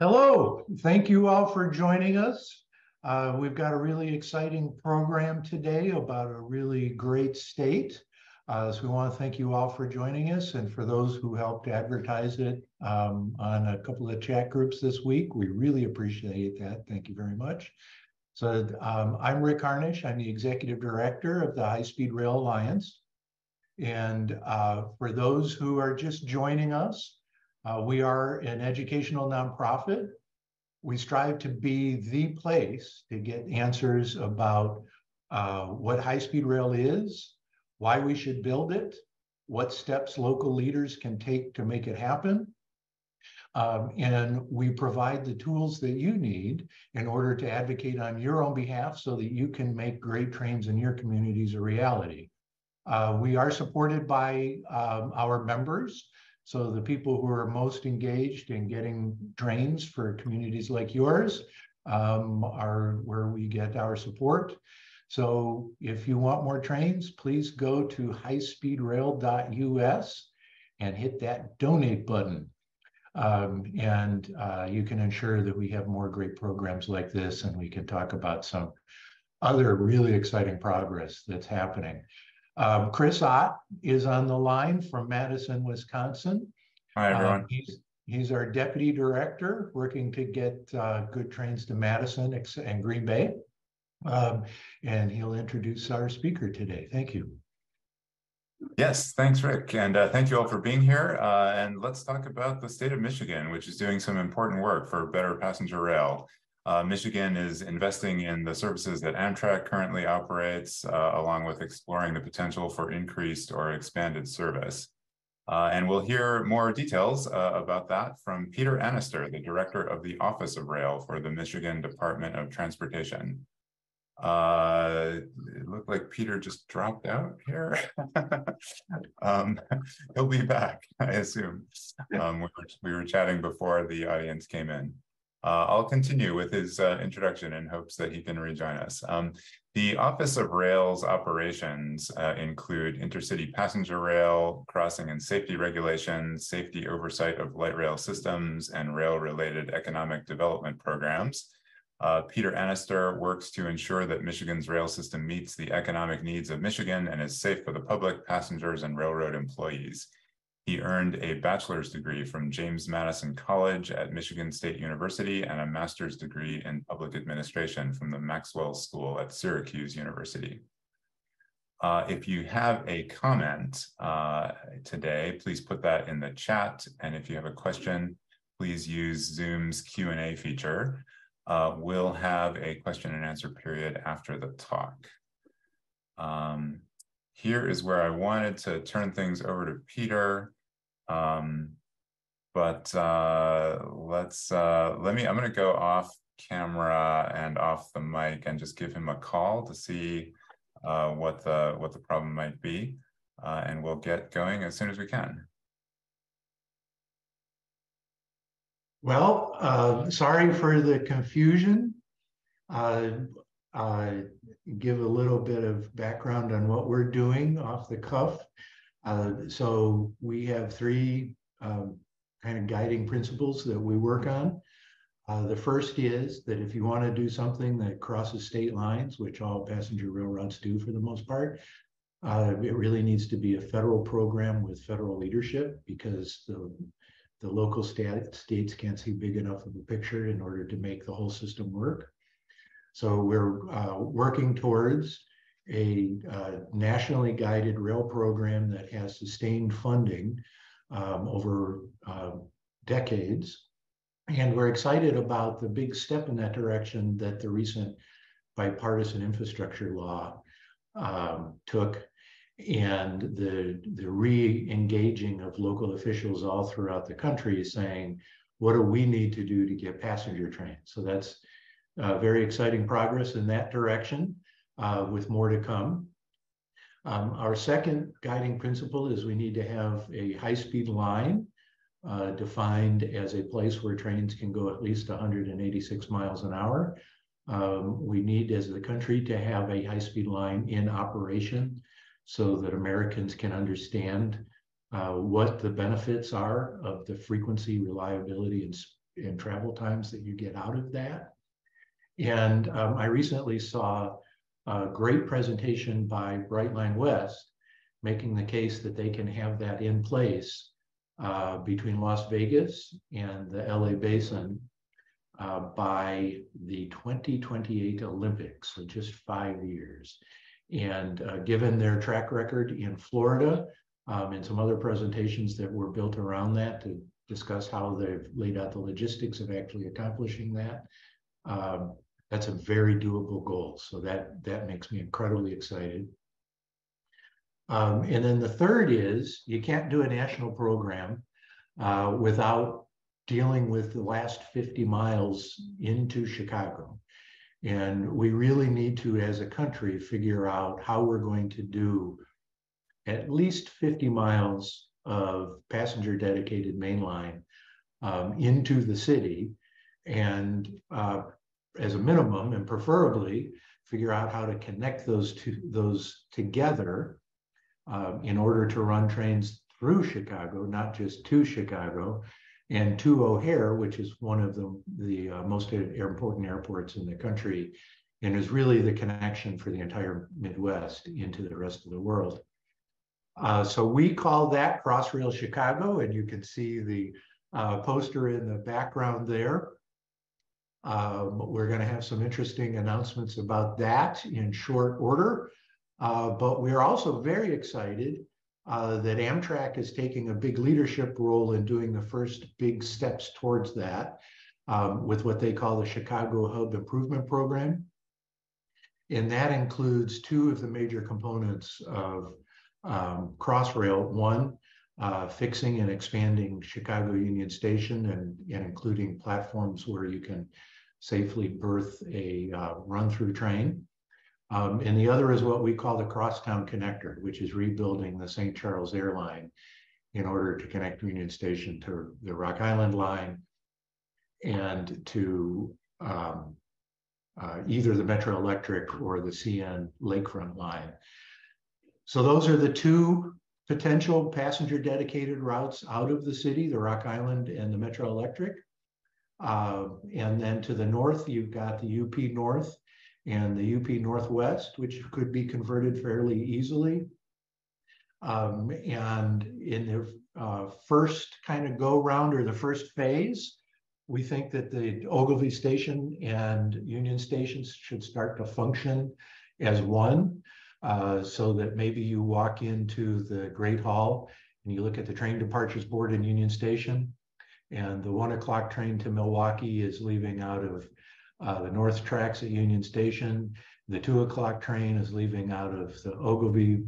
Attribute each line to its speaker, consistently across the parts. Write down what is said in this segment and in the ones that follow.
Speaker 1: Hello, thank you all for joining us. Uh, we've got a really exciting program today about a really great state. Uh, so we want to thank you all for joining us and for those who helped advertise it um, on a couple of chat groups this week. We really appreciate that. Thank you very much. So um, I'm Rick Harnish. I'm the Executive Director of the High Speed Rail Alliance. And uh, for those who are just joining us, uh, we are an educational nonprofit. We strive to be the place to get answers about uh, what high speed rail is, why we should build it, what steps local leaders can take to make it happen. Um, and we provide the tools that you need in order to advocate on your own behalf so that you can make great trains in your communities a reality. Uh, we are supported by um, our members. So the people who are most engaged in getting trains for communities like yours um, are where we get our support. So if you want more trains, please go to highspeedrail.us and hit that donate button. Um, and uh, you can ensure that we have more great programs like this and we can talk about some other really exciting progress that's happening. Um, Chris Ott is on the line from Madison, Wisconsin.
Speaker 2: Hi, uh, everyone.
Speaker 1: he's, he's our deputy director working to get uh, good trains to Madison and Green Bay. Um, and he'll introduce our speaker today. Thank you.
Speaker 2: Yes, thanks, Rick. And uh, thank you all for being here. Uh, and let's talk about the state of Michigan, which is doing some important work for better passenger rail. Uh, Michigan is investing in the services that Amtrak currently operates, uh, along with exploring the potential for increased or expanded service. Uh, and we'll hear more details uh, about that from Peter Anastor, the director of the Office of Rail for the Michigan Department of Transportation. Uh, it looked like Peter just dropped out here. um, he'll be back, I assume. Um, we, were, we were chatting before the audience came in. Uh, I'll continue with his uh, introduction in hopes that he can rejoin us. Um, the Office of Rail's operations uh, include intercity passenger rail, crossing and safety regulations, safety oversight of light rail systems, and rail-related economic development programs. Uh, Peter Anastor works to ensure that Michigan's rail system meets the economic needs of Michigan and is safe for the public, passengers, and railroad employees. He earned a bachelor's degree from James Madison College at Michigan State University and a master's degree in public administration from the Maxwell School at Syracuse University. Uh, if you have a comment uh, today, please put that in the chat. And if you have a question, please use Zoom's Q&A feature. Uh, we'll have a question and answer period after the talk. Um, here is where I wanted to turn things over to Peter. Um, but uh, let's uh, let me. I'm going to go off camera and off the mic and just give him a call to see uh, what the what the problem might be, uh, and we'll get going as soon as we can.
Speaker 1: Well, uh, sorry for the confusion. Uh, give a little bit of background on what we're doing off the cuff. Uh, so we have three um, kind of guiding principles that we work on. Uh, the first is that if you want to do something that crosses state lines, which all passenger railroads do for the most part, uh, it really needs to be a federal program with federal leadership because the, the local stat, states can't see big enough of a picture in order to make the whole system work. So we're uh, working towards a uh, nationally guided rail program that has sustained funding um, over uh, decades. And we're excited about the big step in that direction that the recent bipartisan infrastructure law um, took and the, the re-engaging of local officials all throughout the country saying, what do we need to do to get passenger trains? So that's uh, very exciting progress in that direction uh, with more to come. Um, our second guiding principle is we need to have a high-speed line uh, defined as a place where trains can go at least 186 miles an hour. Um, we need, as the country, to have a high-speed line in operation so that Americans can understand uh, what the benefits are of the frequency, reliability, and and travel times that you get out of that. And um, I recently saw a great presentation by Brightline West making the case that they can have that in place uh, between Las Vegas and the LA Basin uh, by the 2028 Olympics, so just five years. And uh, given their track record in Florida um, and some other presentations that were built around that to discuss how they've laid out the logistics of actually accomplishing that, um, that's a very doable goal. So that that makes me incredibly excited. Um, and then the third is you can't do a national program uh, without dealing with the last 50 miles into Chicago. And we really need to, as a country, figure out how we're going to do at least 50 miles of passenger dedicated mainline um, into the city. And uh, as a minimum, and preferably, figure out how to connect those two those together um, in order to run trains through Chicago, not just to Chicago, and to O'Hare, which is one of the, the uh, most important airports in the country, and is really the connection for the entire Midwest into the rest of the world. Uh, so we call that Crossrail Chicago, and you can see the uh, poster in the background there. Um, we're going to have some interesting announcements about that in short order. Uh, but we're also very excited uh, that Amtrak is taking a big leadership role in doing the first big steps towards that um, with what they call the Chicago Hub Improvement Program. And that includes two of the major components of um, Crossrail. One, uh, fixing and expanding Chicago Union Station and, and including platforms where you can safely berth a uh, run-through train. Um, and the other is what we call the Crosstown Connector, which is rebuilding the St. Charles Airline in order to connect Union Station to the Rock Island line and to um, uh, either the Metro Electric or the CN Lakefront line. So those are the two potential passenger dedicated routes out of the city, the Rock Island and the Metro Electric. Uh, and then to the north, you've got the UP North and the UP Northwest, which could be converted fairly easily. Um, and in the uh, first kind of go round or the first phase, we think that the Ogilvie Station and Union Stations should start to function as one. Uh, so that maybe you walk into the Great Hall and you look at the train departures board in Union Station, and the one o'clock train to Milwaukee is leaving out of uh, the north tracks at Union Station. The two o'clock train is leaving out of the Ogilvie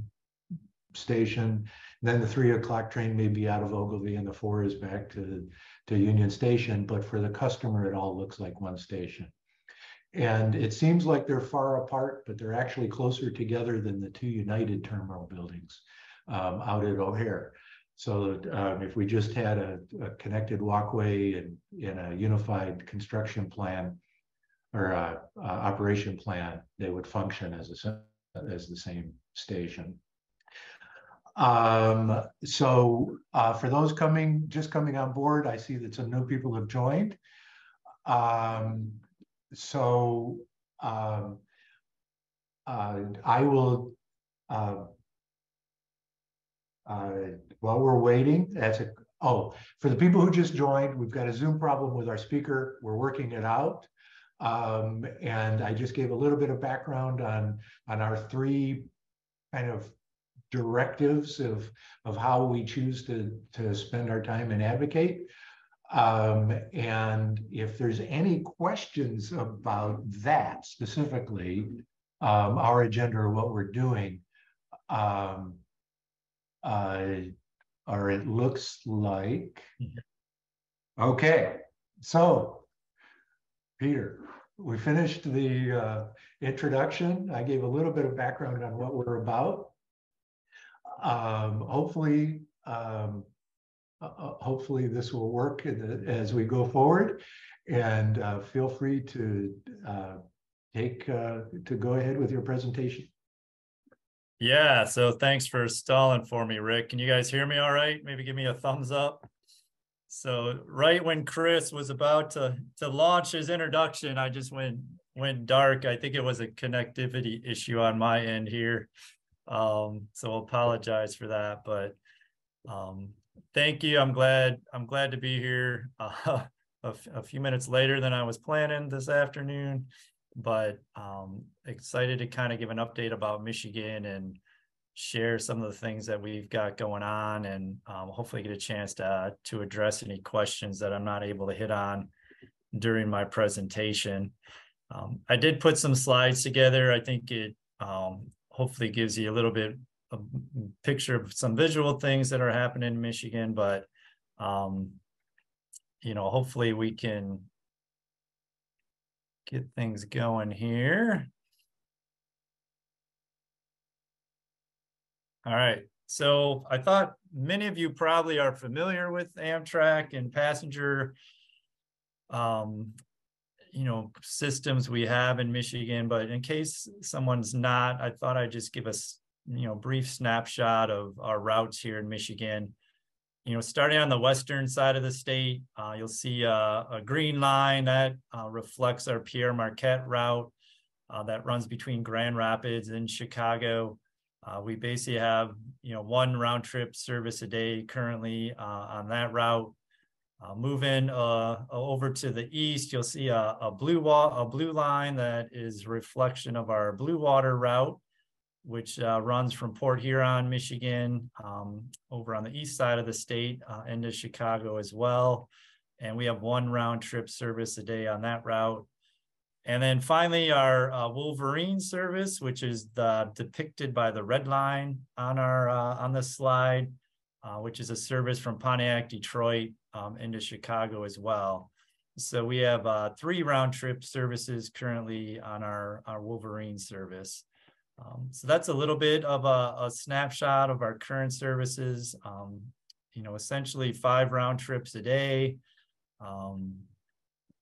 Speaker 1: station. Then the three o'clock train may be out of Ogilvie and the four is back to, to Union Station. But for the customer, it all looks like one station. And it seems like they're far apart, but they're actually closer together than the two United terminal buildings um, out at O'Hare. So um, if we just had a, a connected walkway and in a unified construction plan, or uh, uh, operation plan, they would function as a as the same station. Um, so uh, for those coming, just coming on board, I see that some new people have joined. Um, so um, uh, I will, uh, uh, while we're waiting, that's a, oh, for the people who just joined, we've got a Zoom problem with our speaker. We're working it out. Um, and I just gave a little bit of background on, on our three kind of directives of, of how we choose to, to spend our time and advocate. Um, and if there's any questions about that specifically, um, our agenda or what we're doing, um, uh, or it looks like, mm-hmm. okay, so Peter, we finished the uh, introduction. I gave a little bit of background on what we're about. Um, hopefully, um, uh, uh hopefully this will work the, as we go forward. And uh, feel free to uh, take uh, to go ahead with your presentation.
Speaker 3: Yeah, so thanks for stalling for me, Rick. Can you guys hear me all right? Maybe give me a thumbs up. so right when Chris was about to to launch his introduction, I just went went dark. I think it was a connectivity issue on my end here. Um, so apologize for that, but um, thank you. I'm glad I'm glad to be here uh, a, few minutes later than I was planning this afternoon, but um, excited to kind of give an update about Michigan and share some of the things that we've got going on and um, hopefully get a chance to, uh, to address any questions that I'm not able to hit on during my presentation. Um, I did put some slides together. I think it um, hopefully gives you a little bit a picture of some visual things that are happening in Michigan, but um, you know, hopefully we can get things going here. All right. So I thought many of you probably are familiar with Amtrak and passenger, um, you know, systems we have in Michigan. But in case someone's not, I thought I'd just give us, you know, brief snapshot of our routes here in Michigan. You know, starting on the western side of the state, uh, you'll see a, a, green line that uh, reflects our Pere Marquette route uh, that runs between Grand Rapids and Chicago. Uh, we basically have, you know, one round trip service a day currently uh, on that route. Uh, moving uh, over to the east, you'll see a, a blue wall, a blue line that is reflection of our blue water route, which uh, runs from Port Huron, Michigan, um, over on the east side of the state uh, into Chicago as well. And we have one round trip service a day on that route. And then finally, our uh, Wolverine service, which is the, depicted by the red line on our uh, on the slide, uh, which is a service from Pontiac, Detroit um, into Chicago as well. So we have uh, three round trip services currently on our, our Wolverine service. Um, so that's a little bit of a, a snapshot of our current services. Um, you know, essentially five round trips a day. Um,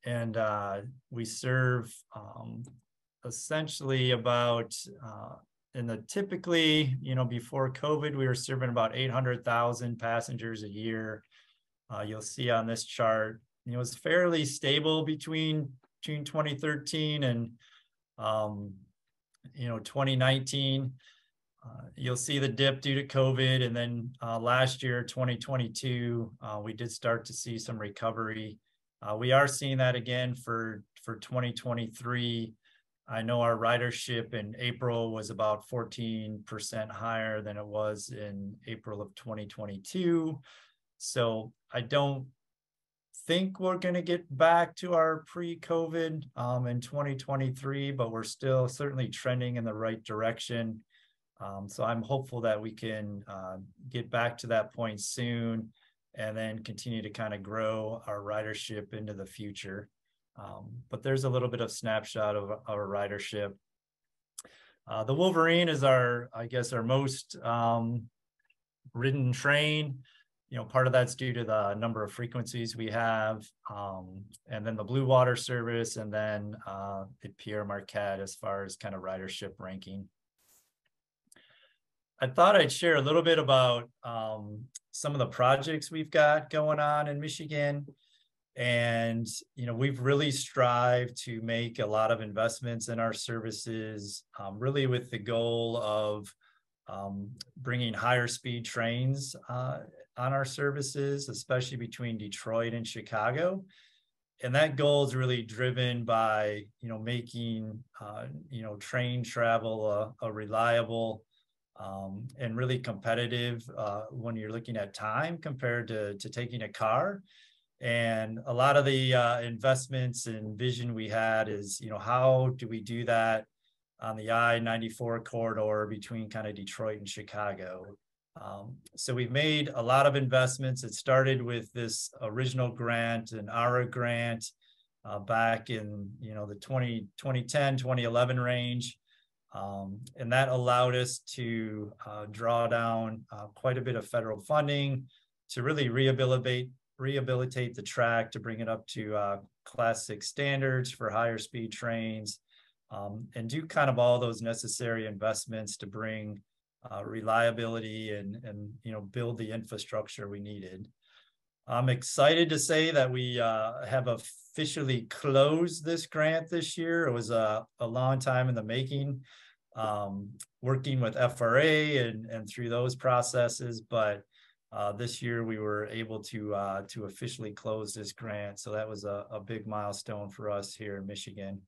Speaker 3: and uh, we serve um, essentially about uh, in the typically you know before covid we were serving about 800000 passengers a year uh, you'll see on this chart it was fairly stable between June 2013 and um, you know 2019 uh, you'll see the dip due to covid and then uh, last year 2022 uh, we did start to see some recovery uh, we are seeing that again for, for 2023. I know our ridership in April was about 14% higher than it was in April of 2022. So I don't think we're going to get back to our pre-COVID um, in 2023, but we're still certainly trending in the right direction. Um, so I'm hopeful that we can uh, get back to that point soon and then continue to kind of grow our ridership into the future. Um, but there's a little bit of snapshot of our ridership. Uh, the Wolverine is our, I guess, our most um, ridden train. You know, part of that's due to the number of frequencies we have, um, and then the Blue Water service, and then uh, the Pere Marquette as far as kind of ridership ranking. I thought I'd share a little bit about um, some of the projects we've got going on in Michigan. And, you know, we've really strived to make a lot of investments in our services, um, really with the goal of um, bringing higher speed trains uh, on our services, especially between Detroit and Chicago. And that goal is really driven by, you know, making, uh, you know, train travel a, a reliable, um, and really competitive uh, when you're looking at time compared to, to taking a car. And a lot of the uh, investments and vision we had is, you know, how do we do that on the I-94 corridor between kind of Detroit and Chicago? Um, so we've made a lot of investments. It started with this original grant, an ARRA grant, uh, back in, you know, the 20, 2010, 2011 range. Um, and that allowed us to uh, draw down uh, quite a bit of federal funding to really rehabilitate rehabilitate the track to bring it up to uh, class six standards for higher speed trains um, and do kind of all those necessary investments to bring uh, reliability and, and you know build the infrastructure we needed. I'm excited to say that we uh, have officially closed this grant this year. It was a, a long time in the making, um, working with FRA and, and through those processes. But uh, this year we were able to uh, to officially close this grant. So that was a, a big milestone for us here in Michigan.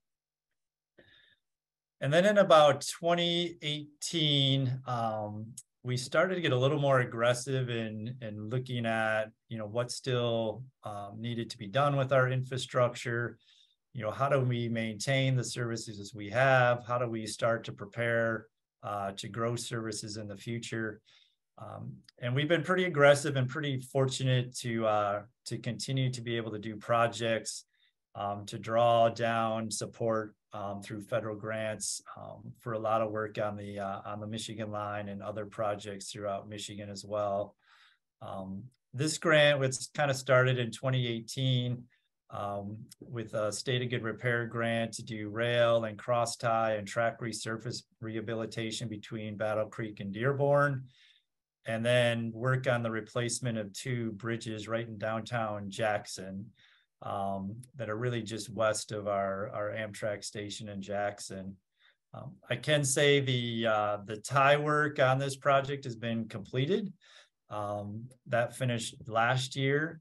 Speaker 3: And then in about 2018, um, we started to get a little more aggressive in, in looking at, you know, what still um, needed to be done with our infrastructure. You know, how do we maintain the services we have? How do we start to prepare uh, to grow services in the future? Um, and we've been pretty aggressive and pretty fortunate to uh, to continue to be able to do projects um, to draw down support um, through federal grants um, for a lot of work on the uh, on the Michigan line and other projects throughout Michigan as well. Um, this grant was kind of started in 2018 um, with a state of good repair grant to do rail and cross tie and track resurface rehabilitation between Battle Creek and Dearborn. And then work on the replacement of two bridges right in downtown Jackson um, that are really just west of our, our Amtrak station in Jackson. Um, I can say the uh, the tie work on this project has been completed. Um, that finished last year,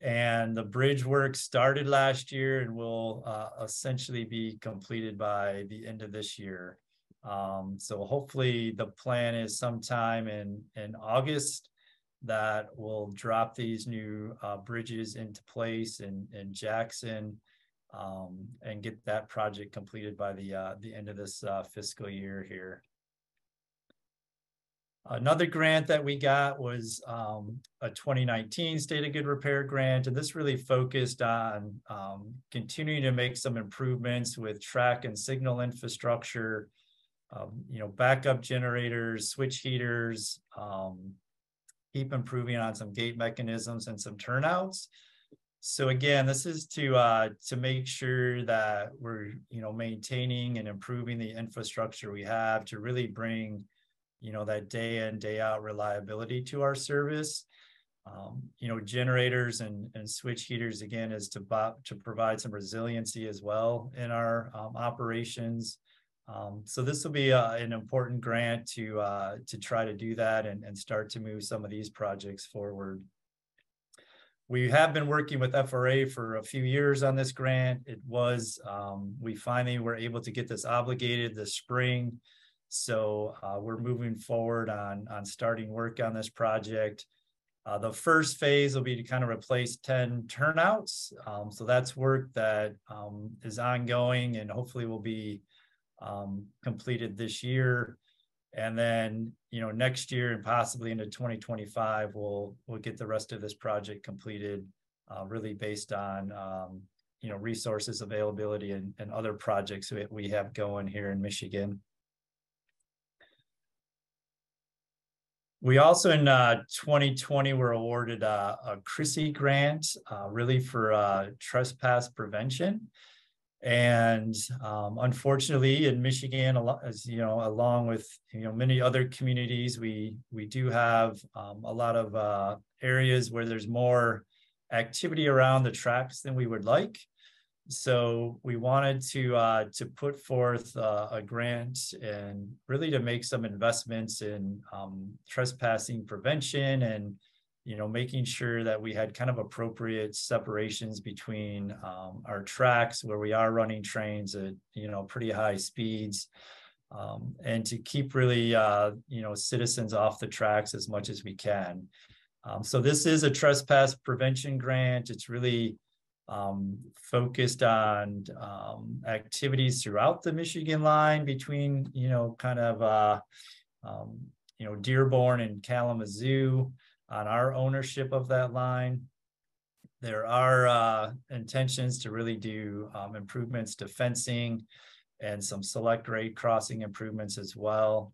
Speaker 3: and the bridge work started last year and will uh, essentially be completed by the end of this year. Um, so hopefully the plan is sometime in in August that will drop these new uh, bridges into place in, in Jackson um, and get that project completed by the, uh, the end of this uh, fiscal year here. Another grant that we got was um, a 2019 State of Good Repair grant, and this really focused on um, continuing to make some improvements with track and signal infrastructure, um, you know, backup generators, switch heaters, um, keep improving on some gate mechanisms and some turnouts. So again, this is to uh, to make sure that we're you know maintaining and improving the infrastructure we have to really bring you know that day in day out reliability to our service. Um, you know generators and and switch heaters again is to to provide some resiliency as well in our um, operations. Um, so this will be uh, an important grant to uh, to try to do that and, and start to move some of these projects forward. We have been working with FRA for a few years on this grant. It was, um, we finally were able to get this obligated this spring. So uh, we're moving forward on, on starting work on this project. Uh, the first phase will be to kind of replace 10 turnouts. Um, so that's work that um, is ongoing and hopefully will be um, completed this year. And then, you know, next year and possibly into 2025, we'll we'll get the rest of this project completed, uh, really based on um, you know resources availability and, and other projects that we have going here in Michigan. We also in uh, 2020 were awarded uh, a CRISI grant, uh, really for uh, trespass prevention. And um, unfortunately, in Michigan, as you know, along with you know many other communities, we we do have um, a lot of uh, areas where there's more activity around the tracks than we would like. So we wanted to uh, to put forth uh, a grant and really to make some investments in um, trespassing prevention and you know, making sure that we had kind of appropriate separations between um, our tracks where we are running trains at, you know, pretty high speeds. Um, and to keep really, uh, you know, citizens off the tracks as much as we can. Um, so this is a trespass prevention grant. It's really um, focused on um, activities throughout the Michigan line between, you know, kind of, uh, um, you know, Dearborn and Kalamazoo on our ownership of that line. There are uh, intentions to really do um, improvements to fencing and some select grade crossing improvements as well.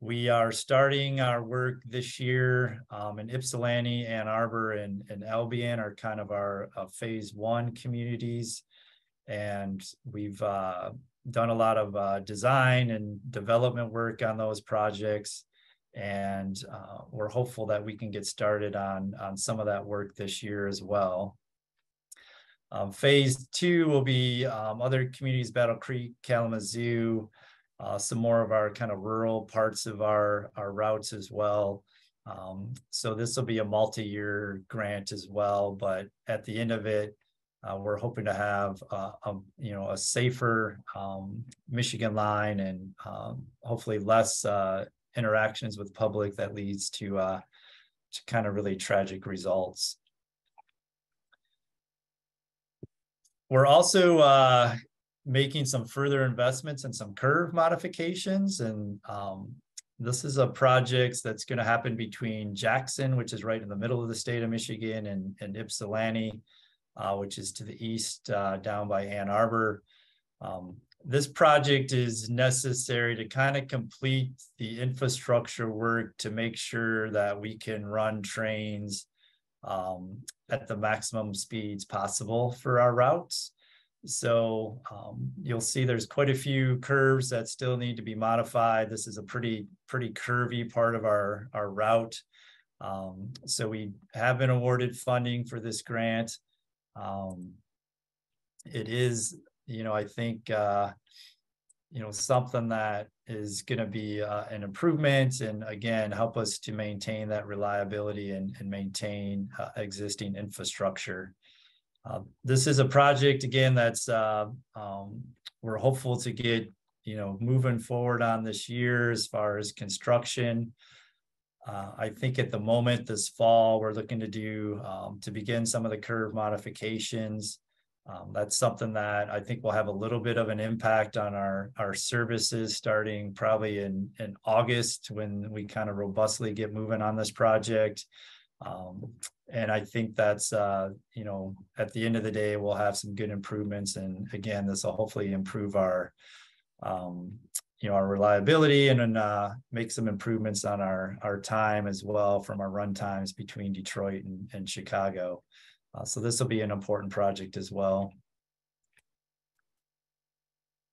Speaker 3: We are starting our work this year um, in Ypsilanti, Ann Arbor, and, and Albion are kind of our uh, phase one communities. And we've uh, done a lot of uh, design and development work on those projects And uh, we're hopeful that we can get started on, on some of that work this year as well. Um, phase two will be um, other communities, Battle Creek, Kalamazoo, uh, some more of our kind of rural parts of our, our routes as well. Um, so this will be a multi-year grant as well, but at the end of it, uh, we're hoping to have uh, a, you know a safer um, Michigan line and um, hopefully less uh, interactions with public that leads to uh, to kind of really tragic results. We're also uh, making some further investments and some curve modifications. And um, this is a project that's going to happen between Jackson, which is right in the middle of the state of Michigan, and, and Ypsilanti, uh, which is to the east uh, down by Ann Arbor. Um, this project is necessary to kind of complete the infrastructure work to make sure that we can run trains um, at the maximum speeds possible for our routes. So um, you'll see there's quite a few curves that still need to be modified. This is a pretty pretty curvy part of our our route. Um, so we have been awarded funding for this grant. Um, it is, you know, I think, uh, you know, something that is going to be uh, an improvement and again help us to maintain that reliability and, and maintain uh, existing infrastructure. Uh, this is a project again that's uh, um, we're hopeful to get you know moving forward on this year as far as construction. Uh, I think at the moment this fall we're looking to do um, to begin some of the curve modifications. Um, that's something that I think will have a little bit of an impact on our our services starting probably in in August when we kind of robustly get moving on this project. Um, and I think that's uh, you know at the end of the day we'll have some good improvements, and again this will hopefully improve our um, you know our reliability and then uh, make some improvements on our our time as well from our run times between Detroit and, and Chicago. Uh, so this will be an important project as well.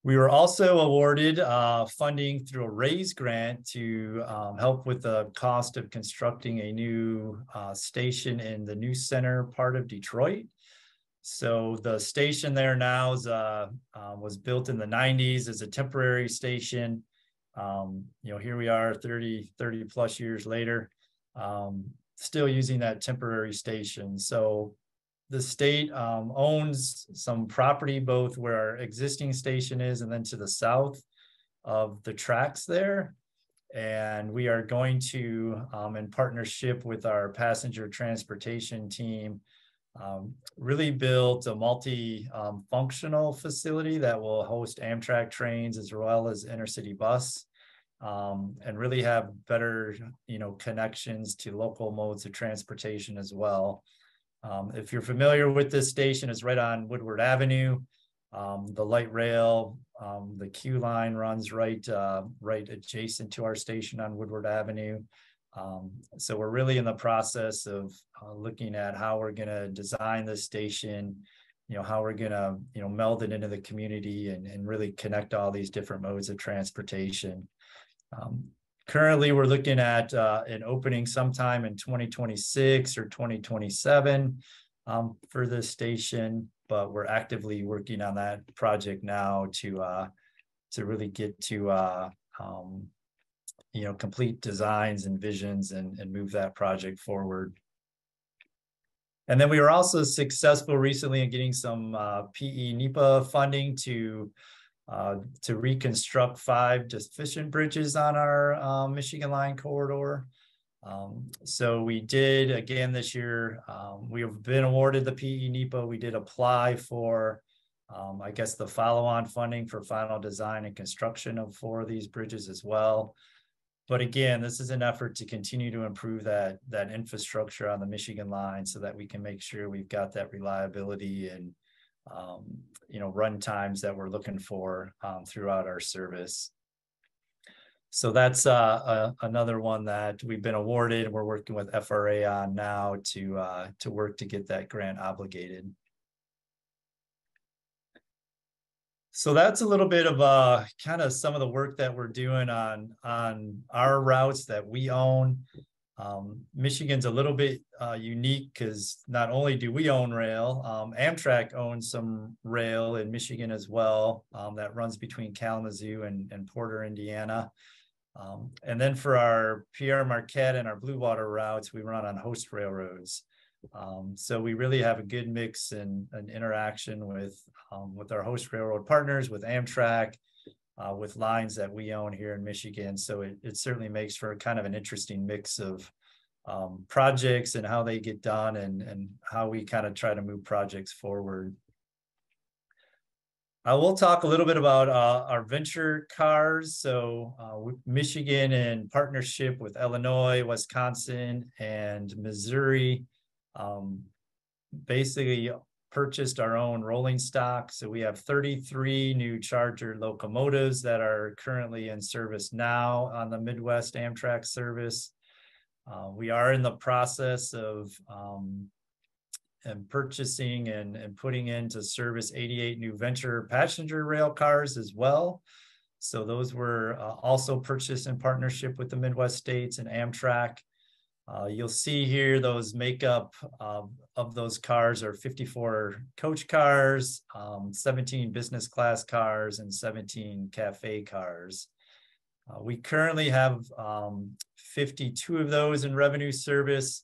Speaker 3: We were also awarded uh, funding through a RAISE grant to um, help with the cost of constructing a new uh, station in the new center part of Detroit. So the station there now is, uh, uh was built in the 90s as a temporary station. Um, you know, here we are 30, 30 plus years later, um, still using that temporary station. So the state um, owns some property both where our existing station is and then to the south of the tracks there. And we are going to, um, in partnership with our passenger transportation team, um, really build a multi-functional um, facility that will host Amtrak trains as well as intercity bus. Um, and really have better, you know, connections to local modes of transportation as well. Um, if you're familiar with this station, it's right on Woodward Avenue. Um, the light rail, um, the Q line runs right uh, right adjacent to our station on Woodward Avenue. Um, so we're really in the process of uh, looking at how we're going to design this station, you know, how we're going to, you know, meld it into the community and, and really connect all these different modes of transportation. Um, Currently, we're looking at uh, an opening sometime in 2026 or 2027 um, for this station, but we're actively working on that project now to uh, to really get to uh, um, you know complete designs and visions and, and move that project forward. And then we were also successful recently in getting some uh, PE NEPA funding to uh, to reconstruct five deficient bridges on our um, Michigan line corridor. Um, so we did again this year. Um, we have been awarded the PE NEPA. We did apply for, um, I guess, the follow-on funding for final design and construction of four of these bridges as well. But again, this is an effort to continue to improve that that infrastructure on the Michigan line so that we can make sure we've got that reliability and um, you know, run times that we're looking for um, throughout our service. So that's uh, another one that we've been awarded. We're working with FRA on now to uh, to work to get that grant obligated. so that's a little bit of uh kind of some of the work that we're doing on on our routes that we own. Um, Michigan's a little bit uh, unique because not only do we own rail, um, Amtrak owns some rail in Michigan as well um, that runs between Kalamazoo and, and Porter, Indiana. Um, and then for our Pere Marquette and our Blue Water routes, we run on host railroads. Um, so we really have a good mix and an interaction with um, with our host railroad partners, with Amtrak, uh, with lines that we own here in Michigan. So it, it certainly makes for kind of an interesting mix of um, projects and how they get done and, and how we kind of try to move projects forward. I will talk a little bit about uh, our venture cars. So uh, Michigan in partnership with Illinois, Wisconsin, and Missouri um, basically purchased our own rolling stock. So we have 33 new Charger locomotives that are currently in service now on the Midwest Amtrak service. Uh, we are in the process of um, and purchasing and, and putting into service 88 new venture passenger rail cars as well. So those were uh, also purchased in partnership with the Midwest states and Amtrak. Uh, you'll see here those makeup uh, of those cars are 54 coach cars, um, 17 business class cars, and 17 cafe cars. Uh, we currently have um, 52 of those in revenue service.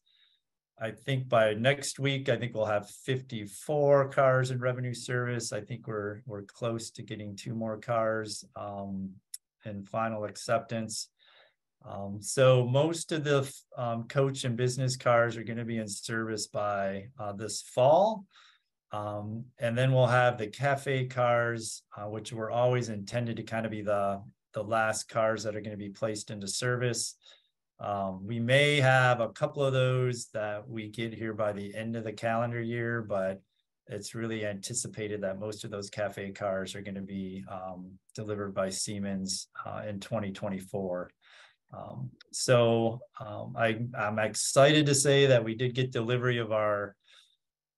Speaker 3: I think by next week, I think we'll have 54 cars in revenue service. I think we're we're close to getting two more cars um, in final acceptance. Um, so most of the um, coach and business cars are going to be in service by uh, this fall. Um, and then we'll have the cafe cars, uh, which were always intended to kind of be the, the last cars that are going to be placed into service. Um, we may have a couple of those that we get here by the end of the calendar year, but it's really anticipated that most of those cafe cars are going to be um, delivered by Siemens uh, in 2024. Um, so um, I, I'm excited to say that we did get delivery of our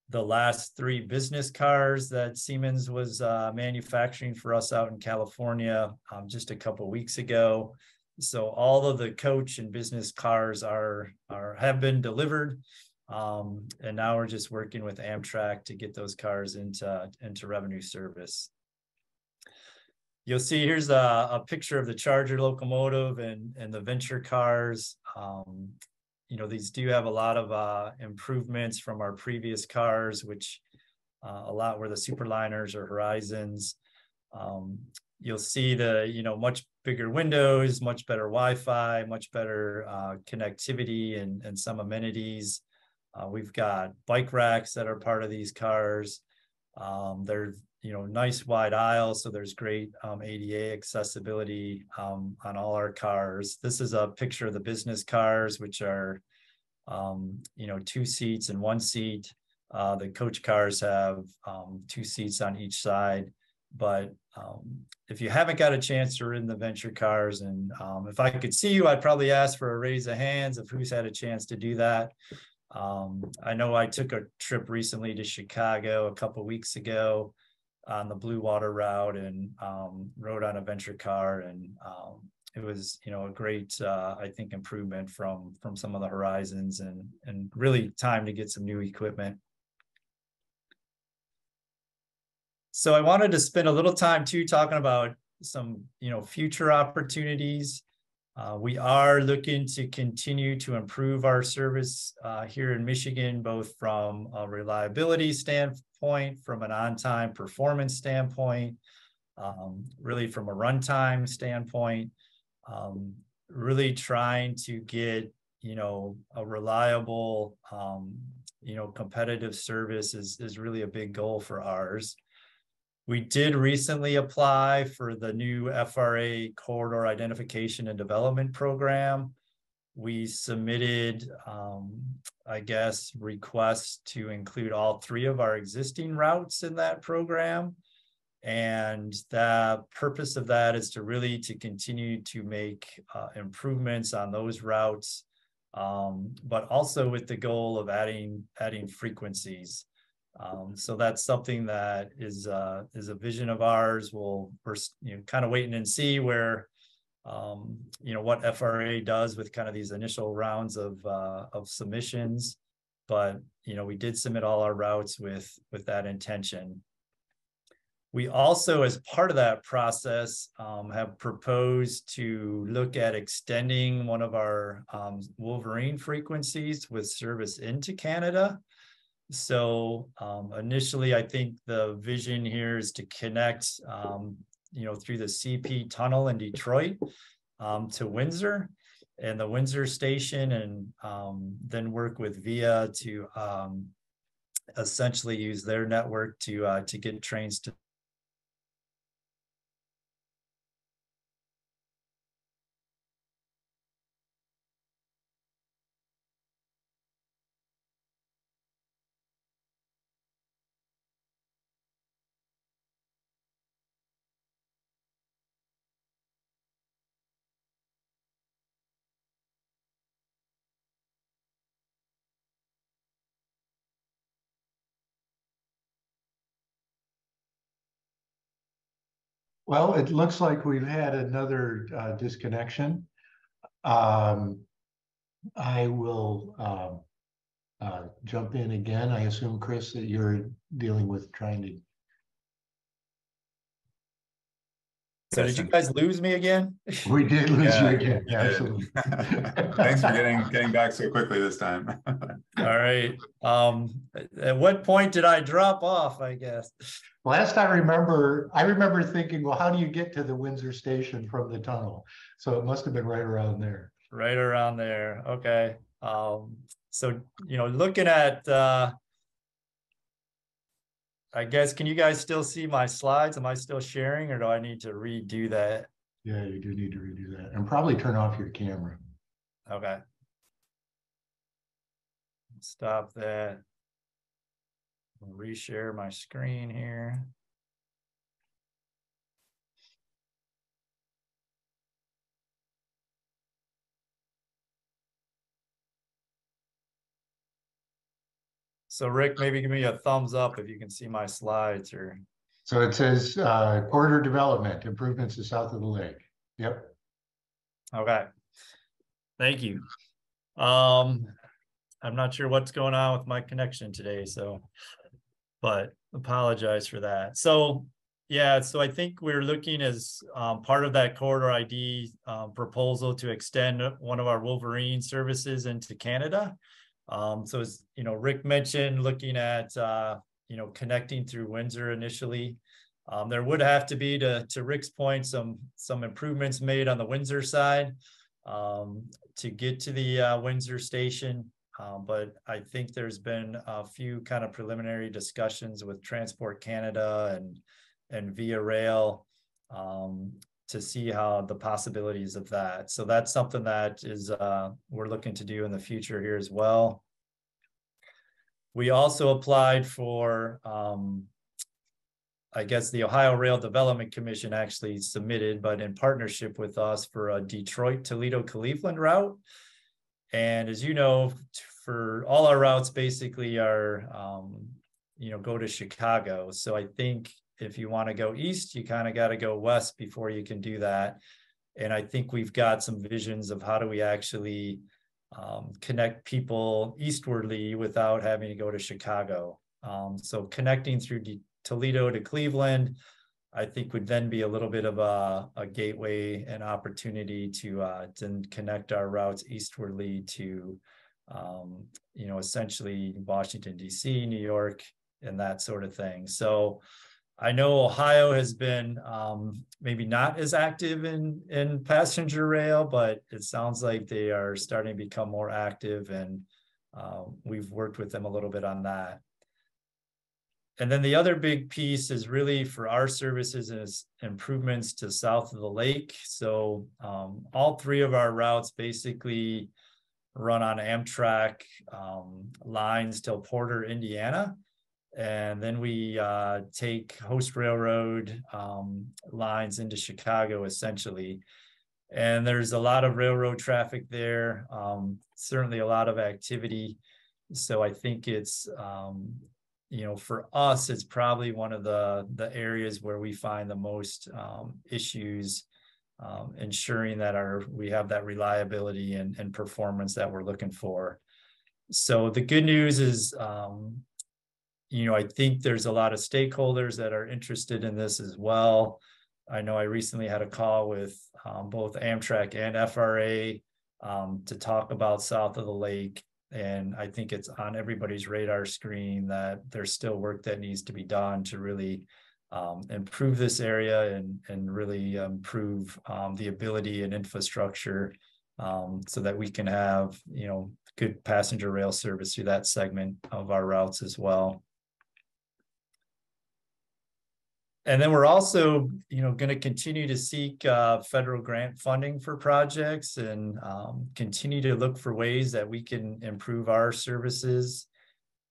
Speaker 3: the last three business cars that Siemens was uh, manufacturing for us out in California um, just a couple weeks ago. So all of the coach and business cars are are have been delivered, um, and now we're just working with Amtrak to get those cars into into revenue service you'll see here's a, a picture of the Charger locomotive and, and the venture cars. Um, you know, these do have a lot of uh, improvements from our previous cars, which uh, a lot were the Superliners or Horizons. Um, you'll see the, you know, much bigger windows, much better Wi-Fi, much better uh, connectivity and, and some amenities. Uh, we've got bike racks that are part of these cars. Um, they're you know, nice wide aisles. So there's great um, ADA accessibility um, on all our cars. This is a picture of the business cars, which are, um, you know, two seats and one seat. Uh, the coach cars have um, two seats on each side. But um, if you haven't got a chance to ride in the venture cars, and um, if I could see you, I'd probably ask for a raise of hands of who's had a chance to do that. I know I took a trip recently to Chicago a couple weeks ago on the Blue Water route and um, rode on a venture car, and um, it was you know a great uh, I think improvement from from some of the horizons and and really time to get some new equipment. So I wanted to spend a little time too talking about some you know future opportunities. Uh, we are looking to continue to improve our service uh, here in Michigan, both from a reliability standpoint, from an on-time performance standpoint, um, really from a runtime standpoint, um, really trying to get, you know, a reliable, um, you know, competitive service is, is really a big goal for ours. We did recently apply for the new FRA corridor identification and development program. We submitted, um, I guess, requests to include all three of our existing routes in that program. And the purpose of that is to really to continue to make uh, improvements on those routes, um, but also with the goal of adding adding frequencies. Um, so that's something that is uh, is a vision of ours. We'll we're you know kind of waiting and see where um, you know what FRA does with kind of these initial rounds of uh, of submissions, but you know we did submit all our routes with with that intention. We also, as part of that process, um, have proposed to look at extending one of our um, Wolverine frequencies with service into Canada. So um, initially, I think the vision here is to connect, um, you know, through the CP tunnel in Detroit um, to Windsor and the Windsor station, and um, then work with VIA to um, essentially use their network to uh, to get trains to
Speaker 1: Well, it looks like we've had another uh, disconnection. Um, I will um, uh, jump in again. I assume, Chris, that you're dealing with trying to.
Speaker 3: So did you guys lose me again?
Speaker 1: We did lose you again,
Speaker 2: you did.
Speaker 1: absolutely.
Speaker 2: Thanks for getting, getting back so quickly this time.
Speaker 3: All right. Um, at what point did I drop off? I guess.
Speaker 1: Last I remember, I remember thinking, well, how do you get to the Windsor station from the tunnel? So it must have been right around there.
Speaker 3: Right around there. Okay. Um, so you know, looking at uh I guess can you guys still see my slides? Am I still sharing or do I need to redo that?
Speaker 1: Yeah, you do need to redo that and probably turn off your camera.
Speaker 3: Okay. Stop that. Reshare my screen here. So Rick, maybe give me a thumbs up if you can see my slides or,
Speaker 1: So it says uh, corridor development, improvements to south of the lake. Yep.
Speaker 3: okay. Thank you. Um, I'm not sure what's going on with my connection today, so. But apologize for that. So, yeah, so I think we're looking as um part of that corridor ID um proposal to extend one of our Wolverine services into Canada. Um, so as you know, Rick mentioned, looking at uh, you know, connecting through Windsor initially. Um, there would have to be to to Rick's point, some some improvements made on the Windsor side um, to get to the uh, Windsor station. Um, but I think there's been a few kind of preliminary discussions with Transport Canada and and Via Rail um, to see how the possibilities of that. So that's something that is uh, we're looking to do in the future here as well. We also applied for um, I guess the Ohio Rail Development Commission actually submitted, but in partnership with us for a Detroit, Toledo, Cleveland route. And as you know, for all our routes basically are, um, you know, go to Chicago. So I think if you want to go east, you kind of got to go west before you can do that. And I think we've got some visions of how do we actually um, connect people eastwardly without having to go to Chicago. Um, so connecting through Toledo to Cleveland, I think would then be a little bit of a, a gateway and opportunity to uh, connect our routes eastwardly to, um, you know, essentially Washington D.C., New York, and that sort of thing. So. I know Ohio has been um, maybe not as active in in passenger rail, but it sounds like they are starting to become more active, and uh, we've worked with them a little bit on that. And then the other big piece is really for our services is improvements to south of the lake. So um, all three of our routes basically run on Amtrak um, lines till Porter, Indiana. And then we uh, take Host Railroad um, lines into Chicago essentially. And there's a lot of railroad traffic there, um, certainly a lot of activity. So I think it's um, you know, for us, it's probably one of the the areas where we find the most um, issues um, ensuring that our we have that reliability and, and performance that we're looking for. So the good news is, um, you know, I think there's a lot of stakeholders that are interested in this as well. I know I recently had a call with um, both Amtrak and FRA um, to talk about south of the lake. And I think it's on everybody's radar screen that there's still work that needs to be done to really um, improve this area and, and really improve um, the ability and infrastructure um, so that we can have, you know, good passenger rail service through that segment of our routes as well. And then we're also, you know, going to continue to seek uh, federal grant funding for projects and um, continue to look for ways that we can improve our services.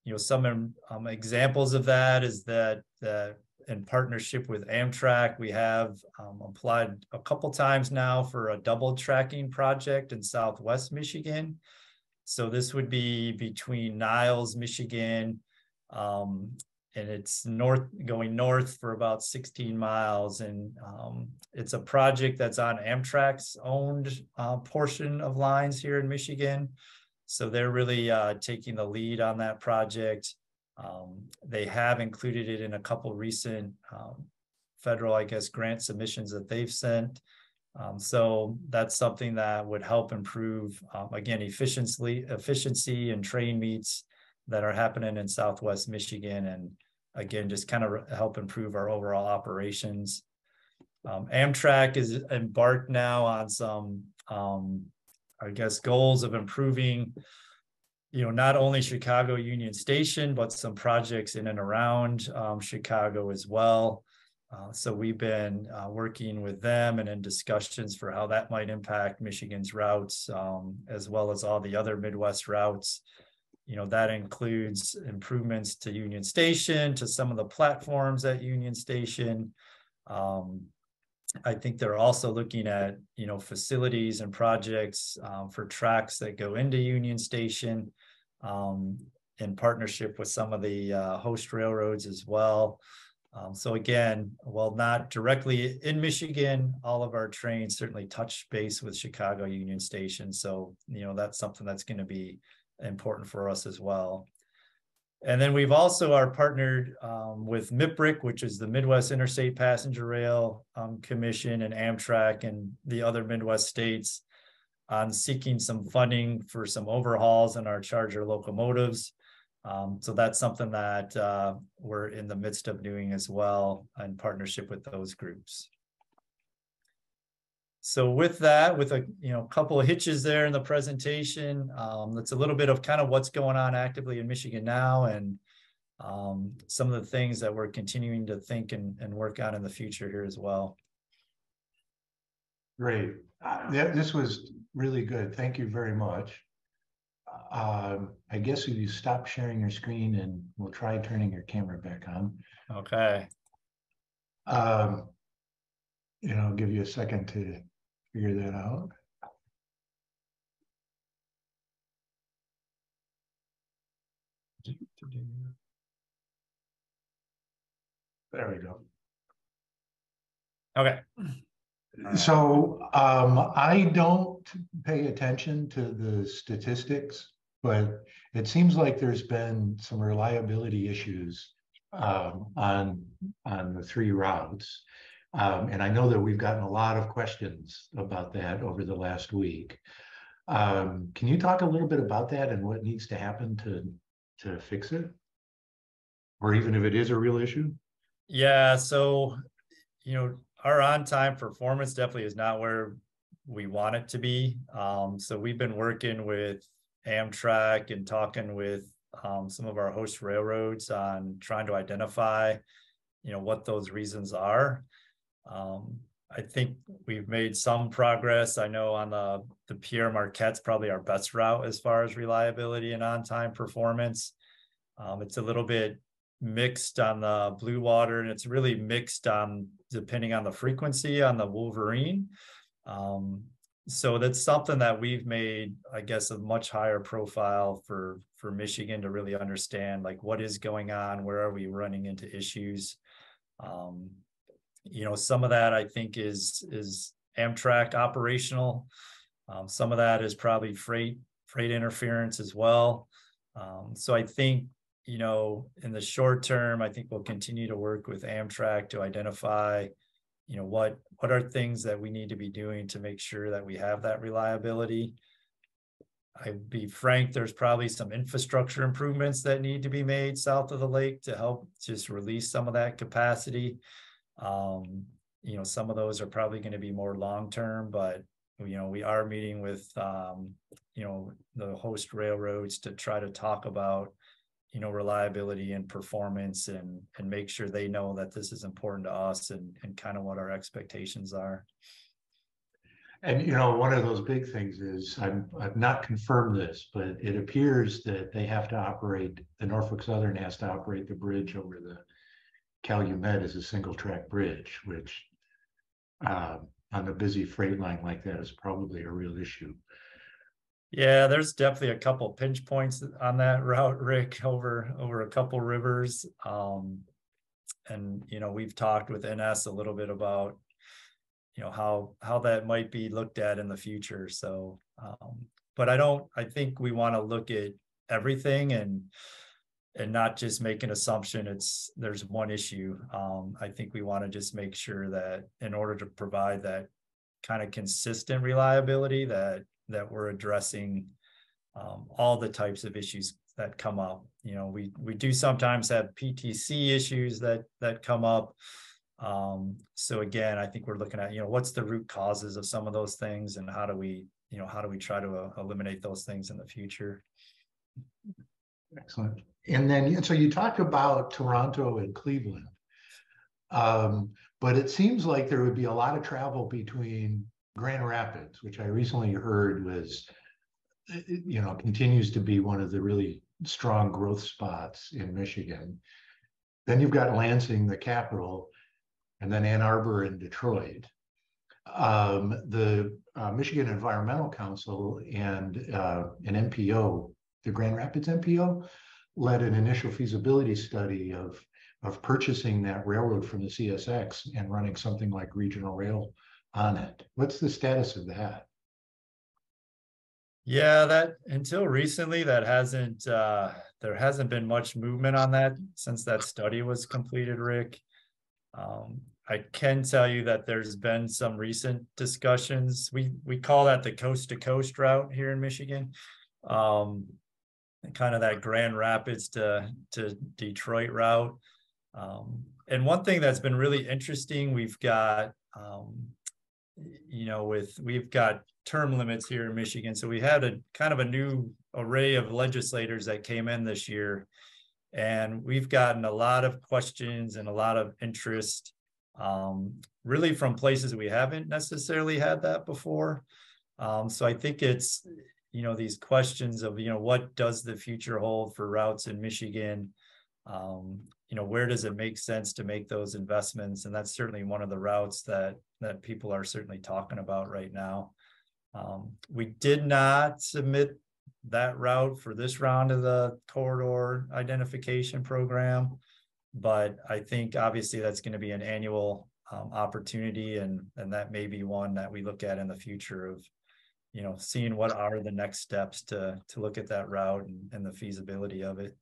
Speaker 3: You know, some um, examples of that is that that in partnership with Amtrak, we have um, applied a couple times now for a double tracking project in Southwest Michigan. So this would be between Niles, Michigan, um, and it's north going north for about 16 miles and um, it's a project that's on amtrak's owned uh, portion of lines here in michigan. So they're really uh, taking the lead on that project. Um, they have included it in a couple recent um, federal i guess grant submissions that they've sent. Um, so that's something that would help improve um, again efficiency efficiency and train meets that are happening in southwest michigan and again, just kind of help improve our overall operations. Um, Amtrak is embarked now on some, um, I guess, goals of improving, you know, not only Chicago Union Station, but some projects in and around um, Chicago as well. Uh, so we've been uh, working with them and in discussions for how that might impact Michigan's routes, um, as well as all the other Midwest routes you know, that includes improvements to Union Station, to some of the platforms at Union Station. Um, I think they're also looking at, you know, facilities and projects um, for tracks that go into Union Station um, in partnership with some of the uh, host railroads as well. Um, so again, while not directly in Michigan, all of our trains certainly touch base with Chicago Union Station. So, you know, that's something that's going to be important for us as well. And then we've also are partnered um, with MIPRC, which is the Midwest Interstate Passenger Rail um, Commission and Amtrak and the other Midwest states on seeking some funding for some overhauls in our charger locomotives. Um, so that's something that uh, we're in the midst of doing as well in partnership with those groups. So with that, with a you know couple of hitches there in the presentation, um, that's a little bit of kind of what's going on actively in Michigan now and um, some of the things that we're continuing to think and, and work on in the future here as well.
Speaker 1: Great. Uh, yeah, this was really good. Thank you very much. Uh, I guess if you stop sharing your screen and we'll try turning your camera back on.
Speaker 3: Okay.
Speaker 1: Um, you know, I'll give you a second to figure that out. There we go.
Speaker 3: Okay.
Speaker 1: So um, I don't pay attention to the statistics, but it seems like there's been some reliability issues um, on on the three routes. Um, and I know that we've gotten a lot of questions about that over the last week. Um, can you talk a little bit about that and what needs to happen to to fix it? Or even if it is a real issue?
Speaker 3: Yeah, so you know, our on-time performance definitely is not where we want it to be. Um, so we've been working with Amtrak and talking with um, some of our host railroads on trying to identify, you know, what those reasons are. Um, I think we've made some progress. I know on the the Pere Marquette's probably our best route as far as reliability and on-time performance. Um, it's a little bit mixed on the blue water and it's really mixed on depending on the frequency on the Wolverine. Um, so that's something that we've made, I guess, a much higher profile for for Michigan to really understand like what is going on, where are we running into issues. Um, you know, some of that I think is is Amtrak operational. Um, some of that is probably freight freight interference as well. Um, so I think you know in the short term, I think we'll continue to work with Amtrak to identify you know what what are things that we need to be doing to make sure that we have that reliability I'd be frank, there's probably some infrastructure improvements that need to be made south of the lake to help just release some of that capacity. Um, you know, some of those are probably going to be more long-term, but you know, we are meeting with um, you know, the host railroads to try to talk about, you know, reliability and performance and and make sure they know that this is important to us and and kind of what our expectations are.
Speaker 1: And you know, one of those big things is I'm I've not confirmed this, but it appears that they have to operate the Norfolk Southern has to operate the bridge over the Calumet is a single track bridge, which uh, on a busy freight line like that is probably a real issue.
Speaker 3: Yeah, there's definitely a couple pinch points on that route, Rick, over over a couple rivers. Um, and you know, we've talked with NS a little bit about you know how how that might be looked at in the future so um, but i don't i think we want to look at everything and and not just make an assumption it's there's one issue. Um, i think we want to just make sure that in order to provide that kind of consistent reliability that that we're addressing um, all the types of issues that come up. You know we we do sometimes have ptc issues that that come up. Um, so again, I think we're looking at, you know, what's the root causes of some of those things and how do we, you know, how do we try to uh, eliminate those things in the future?
Speaker 1: Excellent. And then, and so you talked about Toronto and Cleveland. Um, but it seems like there would be a lot of travel between Grand Rapids, which I recently heard was, you know, continues to be one of the really strong growth spots in Michigan. Then you've got Lansing, the capital, and then Ann Arbor and Detroit. Um, the uh, Michigan Environmental Council and uh, an MPO, the Grand Rapids MPO, led an initial feasibility study of of purchasing that railroad from the CSX and running something like regional rail on it. What's the status of that?
Speaker 3: Yeah, that until recently, that hasn't uh, there hasn't been much movement on that since that study was completed, Rick. Um, I can tell you that there's been some recent discussions. We we call that the coast to coast route here in Michigan. Um, kind of that Grand Rapids to to Detroit route. Um, and one thing that's been really interesting, we've got um, you know, with we've got term limits here in Michigan. So we had a kind of a new array of legislators that came in this year and we've gotten a lot of questions and a lot of interest, um, really from places we haven't necessarily had that before. Um, so I think it's, you know, these questions of, you know, what does the future hold for routes in Michigan? Um, you know, where does it make sense to make those investments? And that's certainly one of the routes that that people are certainly talking about right now. Um, we did not submit that route for this round of the corridor identification program. But I think obviously that's going to be an annual um, opportunity and, and that may be one that we look at in the future of, you know, seeing what are the next steps to, to look at that route and, and the feasibility of it.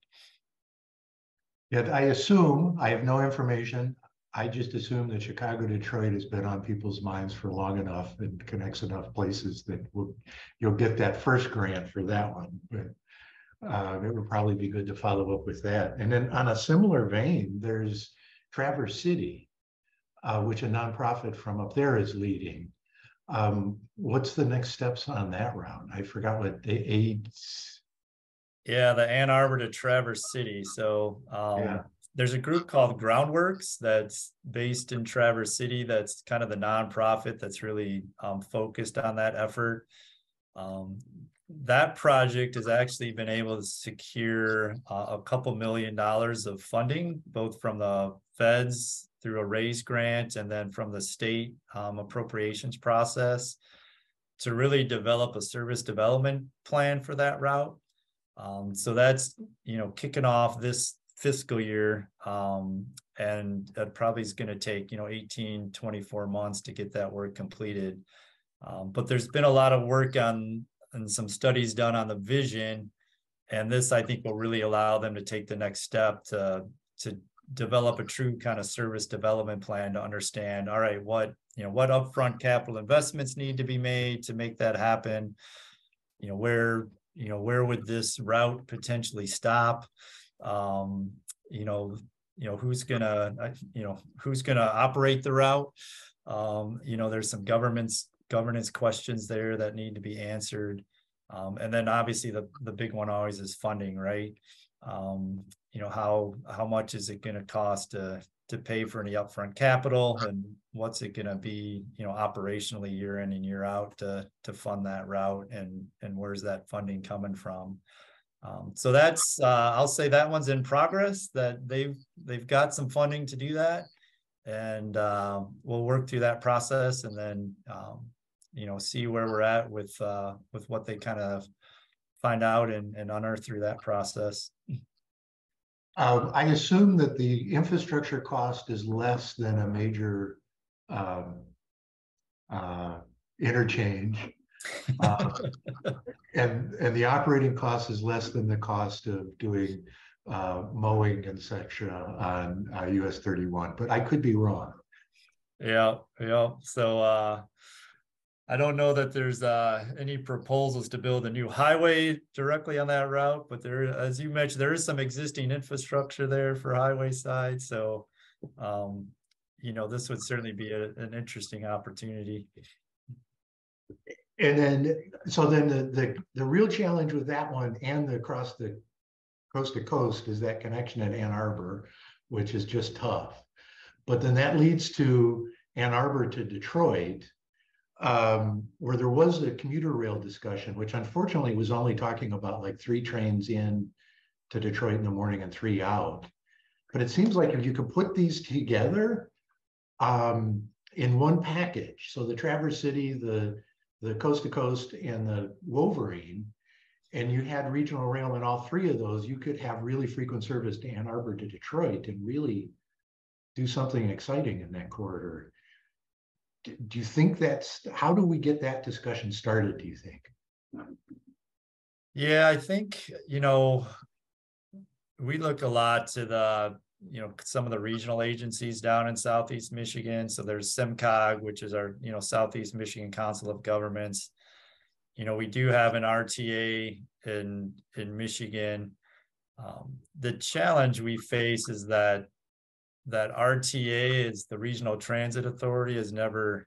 Speaker 1: Yet I assume, I have no information, I just assume that Chicago Detroit has been on people's minds for long enough and connects enough places that we'll, you'll get that first grant for that one. But uh, it would probably be good to follow up with that. And then on a similar vein, there's Traverse City, uh, which a nonprofit from up there is leading. Um, what's the next steps on that route? I forgot what the AIDS.
Speaker 3: Yeah, the Ann Arbor to Traverse City. So um, yeah there's a group called Groundworks that's based in Traverse City. That's kind of the nonprofit that's really um, focused on that effort. Um, that project has actually been able to secure uh, a couple million dollars of funding, both from the feds through a raise grant and then from the state um, appropriations process to really develop a service development plan for that route. Um, so that's, you know, kicking off this fiscal year. Um, and that probably is gonna take, you know, 18, 24 months to get that work completed. Um, but there's been a lot of work on, and some studies done on the vision. And this, I think, will really allow them to take the next step to, to develop a true kind of service development plan to understand, all right, what, you know, what upfront capital investments need to be made to make that happen? You know, where, you know, where would this route potentially stop? Um, you know, you know, who's gonna, you know, who's gonna operate the route? Um, you know, there's some governments, governance questions there that need to be answered. Um, and then obviously the, the big one always is funding, right? Um, you know, how, how much is it gonna cost to, to pay for any upfront capital and what's it gonna be, you know, operationally year in and year out to, to fund that route and, and where's that funding coming from? Um, so that's, uh, I'll say that one's in progress, that they've, they've got some funding to do that. And, uh, we'll work through that process and then, um, you know, see where we're at with, uh, with what they kind of find out and, and unearth through that process.
Speaker 1: Uh, I assume that the infrastructure cost is less than a major um, uh, interchange. Uh, And, and the operating cost is less than the cost of doing uh, mowing and such uh, on uh, US thirty-one, but I could be wrong.
Speaker 3: Yeah, yeah, so, uh, I don't know that there's, uh, any proposals to build a new highway directly on that route, but there, as you mentioned, there is some existing infrastructure there for highway side, so, um, you know, this would certainly be a, an interesting opportunity.
Speaker 1: And then, so then the, the, the real challenge with that one and the across the coast to coast is that connection at Ann Arbor, which is just tough. But then that leads to Ann Arbor to Detroit, um, where there was a commuter rail discussion, which unfortunately was only talking about like three trains in to Detroit in the morning and three out. But it seems like if you could put these together um, in one package, so the Traverse City, the the coast to coast and the Wolverine, and you had regional rail in all three of those, you could have really frequent service to Ann Arbor to Detroit and really do something exciting in that corridor. Do, you think that's, how do we get that discussion started, do you think?
Speaker 3: Yeah, I think, you know, we look a lot to the, you know, some of the regional agencies down in southeast Michigan. So there's SEMCOG, which is our, you know, Southeast Michigan Council of Governments. You know, we do have an RTA in in Michigan. Um, the challenge we face is that that RTA is the Regional Transit Authority has never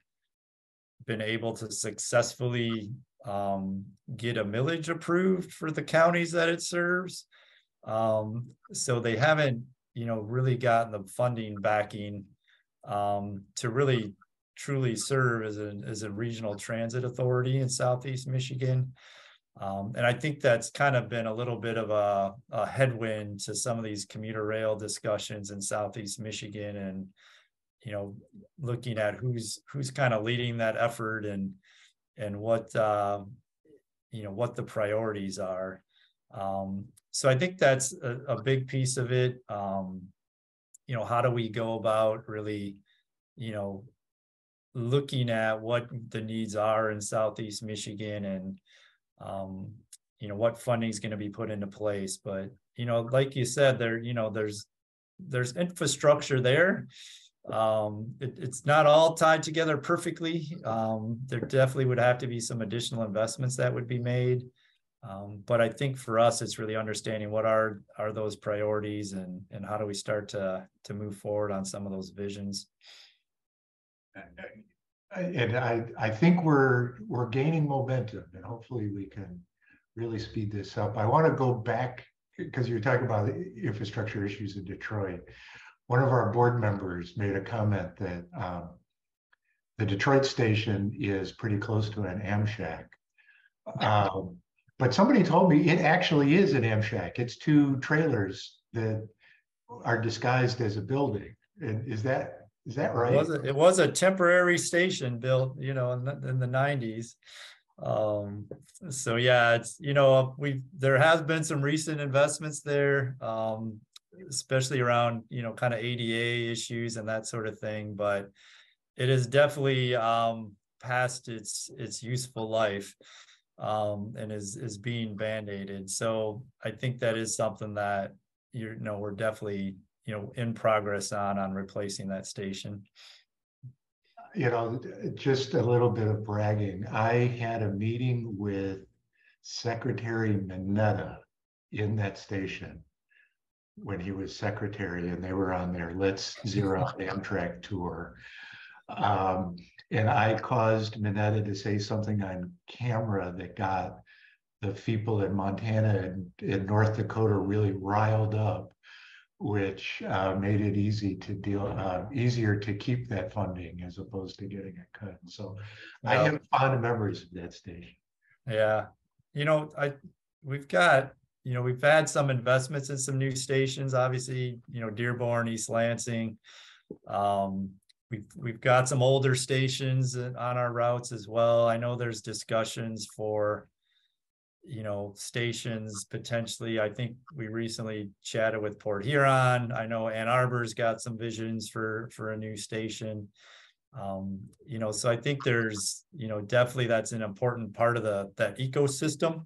Speaker 3: been able to successfully um, get a millage approved for the counties that it serves. Um, so they haven't, you know, really gotten the funding backing um, to really truly serve as a as a regional transit authority in Southeast Michigan. Um, and I think that's kind of been a little bit of a, a headwind to some of these commuter rail discussions in Southeast Michigan and, you know, looking at who's, who's kind of leading that effort and, and what, uh, you know, what the priorities are. Um, so I think that's a, a big piece of it. Um, you know, how do we go about really, you know, looking at what the needs are in Southeast Michigan and, um, you know, what funding is going to be put into place. But, you know, like you said, there, you know, there's, there's infrastructure there. Um, it, it's not all tied together perfectly. Um, there definitely would have to be some additional investments that would be made. Um, but I think for us, it's really understanding what are are those priorities and and how do we start to to move forward on some of those visions.
Speaker 1: And I, I think we're, we're gaining momentum and hopefully we can really speed this up. I want to go back because you're talking about infrastructure issues in Detroit. One of our board members made a comment that um, the Detroit station is pretty close to an Amshack. Um, but somebody told me it actually is an Amshack. It's two trailers that are disguised as a building. And is that is that right?
Speaker 3: It was a, it was a temporary station built, you know, in the, in the nineties. Um, so yeah, it's, you know, we, there has been some recent investments there, um, especially around, you know, kind of ADA issues and that sort of thing, but it is definitely, um, past its, its useful life, um, and is, is being band-aided. So I think that is something that you're, you know, we're definitely, you know, in progress on, on replacing that station.
Speaker 1: You know, just a little bit of bragging. I had a meeting with Secretary Mineta in that station when he was secretary and they were on their Let's Zero Amtrak tour. Um, and I caused Mineta to say something on camera that got the people in Montana and in North Dakota really riled up, which uh, made it easy to deal, uh, easier to keep that funding as opposed to getting it cut. So I have fond memories of that station.
Speaker 3: Yeah, you know, I, we've got, you know, we've had some investments in some new stations, obviously, you know, Dearborn, East Lansing. Um, we've, we've got some older stations uh, on our routes as well. I know there's discussions for. You know, stations potentially, I think we recently chatted with Port Huron. I know Ann Arbor's got some visions for, for a new station. Um, you know, so I think there's, you know, definitely that's an important part of the, that ecosystem.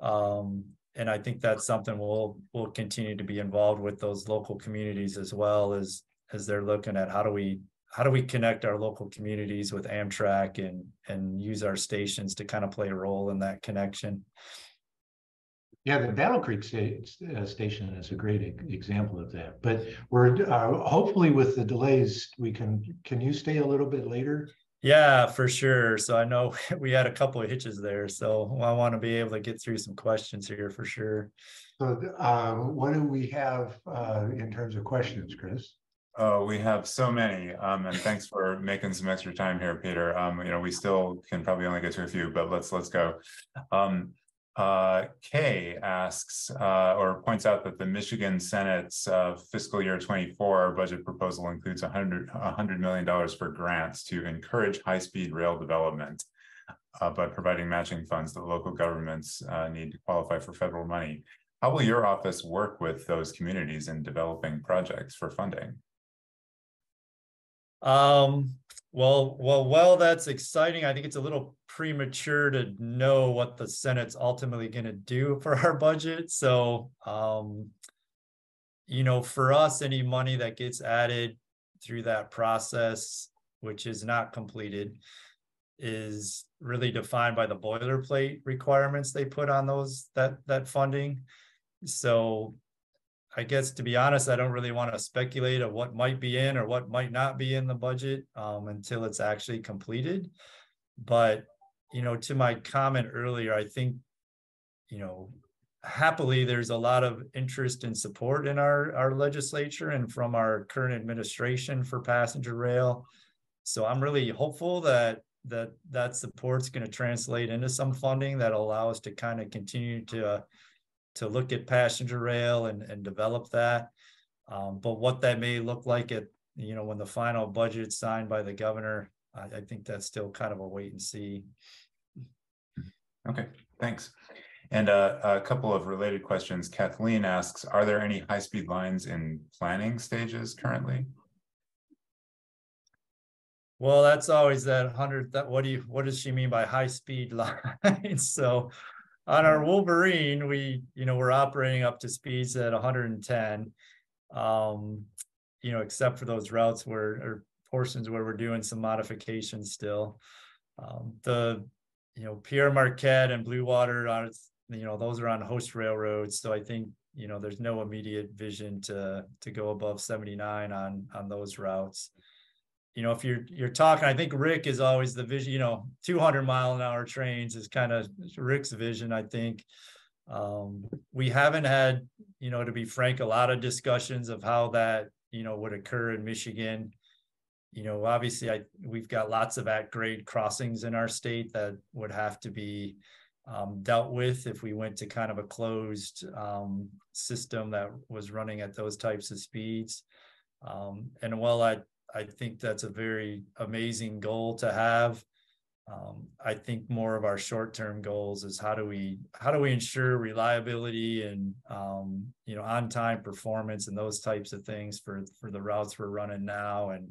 Speaker 3: Um, and I think that's something we'll, we'll continue to be involved with those local communities as well as, as they're looking at how do we, how do we connect our local communities with Amtrak and, and use our stations to kind of play a role in that connection.
Speaker 1: Yeah, the Battle Creek uh, station is a great example of that, but we're, uh, hopefully with the delays, we can, can you stay a little bit later?
Speaker 3: Yeah, for sure. So I know we had a couple of hitches there, so I want to be able to get through some questions here for sure.
Speaker 1: So, uh, what do we have, uh, in terms of questions, Chris?
Speaker 2: Oh, we have so many, um, and thanks for making some extra time here, Peter. Um, you know, we still can probably only get to a few, but let's, let's go. Um, uh, Kay asks, uh, or points out that the Michigan Senate's, uh, fiscal year twenty-four budget proposal includes a hundred, a hundred million dollars for grants to encourage high-speed rail development. Uh, by providing matching funds that local governments, uh, need to qualify for federal money. How will your office work with those communities in developing projects for funding?
Speaker 3: Um, well, well, well, that's exciting. I think it's a little premature to know what the Senate's ultimately gonna do for our budget, so, um. You know, for us, any money that gets added through that process, which is not completed. Is really defined by the boilerplate requirements they put on those, that, that funding. So I guess to be honest, I don't really want to speculate of what might be in or what might not be in the budget um until it's actually completed. But, you know, to my comment earlier, I think, you know, happily, there's a lot of interest and support in our our legislature and from our current administration for passenger rail. So I'm really hopeful that that that support's going to translate into some funding that'll allow us to kind of continue to uh, to look at passenger rail and, and develop that. Um, but what that may look like at, you know, when the final budget's signed by the governor, I, I think that's still kind of a wait and see.
Speaker 2: Okay, thanks. And uh, a couple of related questions. Kathleen asks, are there any high-speed lines in planning stages currently?
Speaker 3: Well, that's always that hundred, that, what do you, what does she mean by high speed lines? So on our Wolverine, we, you know, we're operating up to speeds at hundred and ten. Um, you know, except for those routes where, or portions where we're doing some modifications still. Um, the, you know, Pere Marquette and Blue Water are, you know, those are on host railroads, so I think, you know, there's no immediate vision to, to go above seventy-nine on, on those routes you know, if you're you're talking, I think Rick is always the vision, you know, 200 mile an hour trains is kind of Rick's vision, I think. Um, we haven't had, you know, to be frank, a lot of discussions of how that, you know, would occur in Michigan. You know, obviously I we've got lots of at grade crossings in our state that would have to be um, dealt with if we went to kind of a closed um, system that was running at those types of speeds. Um, and while I I think that's a very amazing goal to have. um, I think more of our short-term goals is how do we how do we ensure reliability and um, you know on-time performance and those types of things for for the routes we're running now and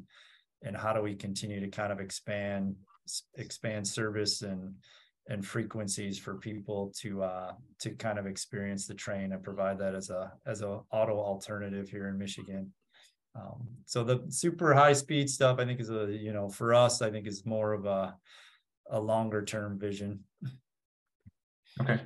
Speaker 3: and how do we continue to kind of expand expand service and and frequencies for people to uh to kind of experience the train and provide that as a as a auto alternative here in Michigan. Um, so the super high speed stuff I think is a you know for us I think is more of a a longer term vision.
Speaker 2: Okay.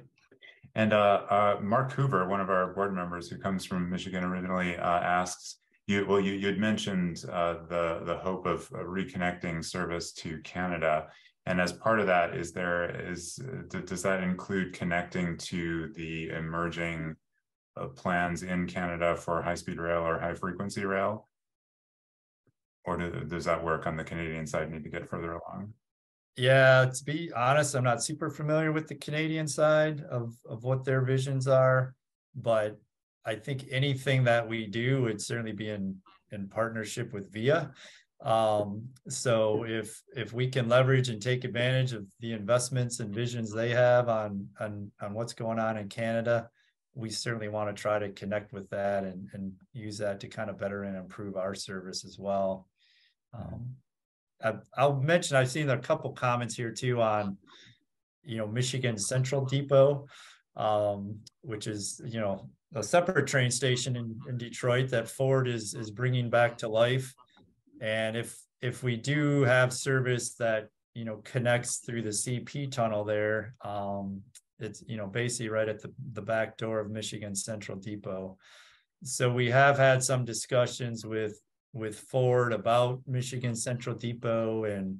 Speaker 2: And uh, uh, Mark Hoover, one of our board members who comes from Michigan originally, uh, asks you. Well, you you had mentioned uh, the the hope of reconnecting service to Canada, and as part of that, is there is does that include connecting to the emerging uh, plans in Canada for high speed rail or high frequency rail, or do, does that work on the Canadian side need to get further along?
Speaker 3: Yeah, to be honest, I'm not super familiar with the Canadian side of of what their visions are, but I think anything that we do would certainly be in in partnership with VIA. Um, so if if we can leverage and take advantage of the investments and visions they have on on on what's going on in Canada, we certainly want to try to connect with that and and use that to kind of better and improve our service as well. Um, I'll mention I've seen a couple comments here too on, you know, Michigan Central Depot, um, which is you know a separate train station in, in Detroit that Ford is is bringing back to life. And if if we do have service that you know connects through the CP tunnel there, um, it's you know basically right at the the back door of Michigan Central Depot. So we have had some discussions with with Ford about Michigan Central Depot and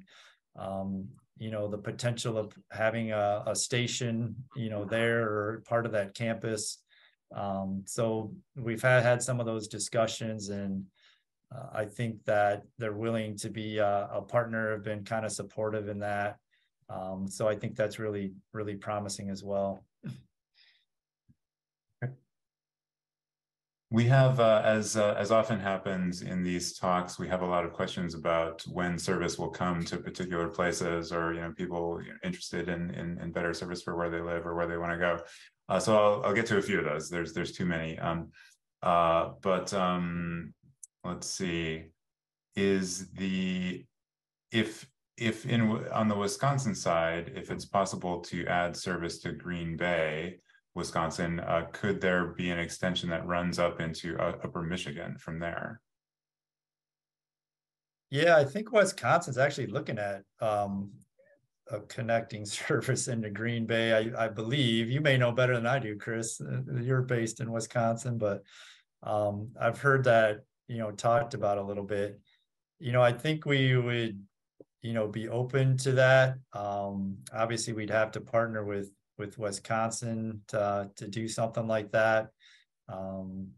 Speaker 3: um, you know the potential of having a, a, station you know there or part of that campus. Um, so we've had had some of those discussions and uh, I think that they're willing to be a, a partner, have been kind of supportive in that. Um, so I think that's really really promising as well.
Speaker 2: We have, uh, as uh, as often happens in these talks, we have a lot of questions about when service will come to particular places, or you know, people interested in in, in better service for where they live or where they want to go. Uh, so I'll I'll get to a few of those. There's there's too many. Um, uh, but um, let's see. Is the if if in on the Wisconsin side, if it's possible to add service to Green Bay, Wisconsin, uh, could there be an extension that runs up into uh, upper Michigan from there?
Speaker 3: Yeah, I think Wisconsin's actually looking at um, a connecting service into Green Bay. I, I, believe you may know better than I do, Chris. Uh, you're based in Wisconsin, but um, I've heard that you know talked about a little bit. You know, I think we would you know be open to that. Um, obviously, we'd have to partner with with Wisconsin to, to do something like that. Um,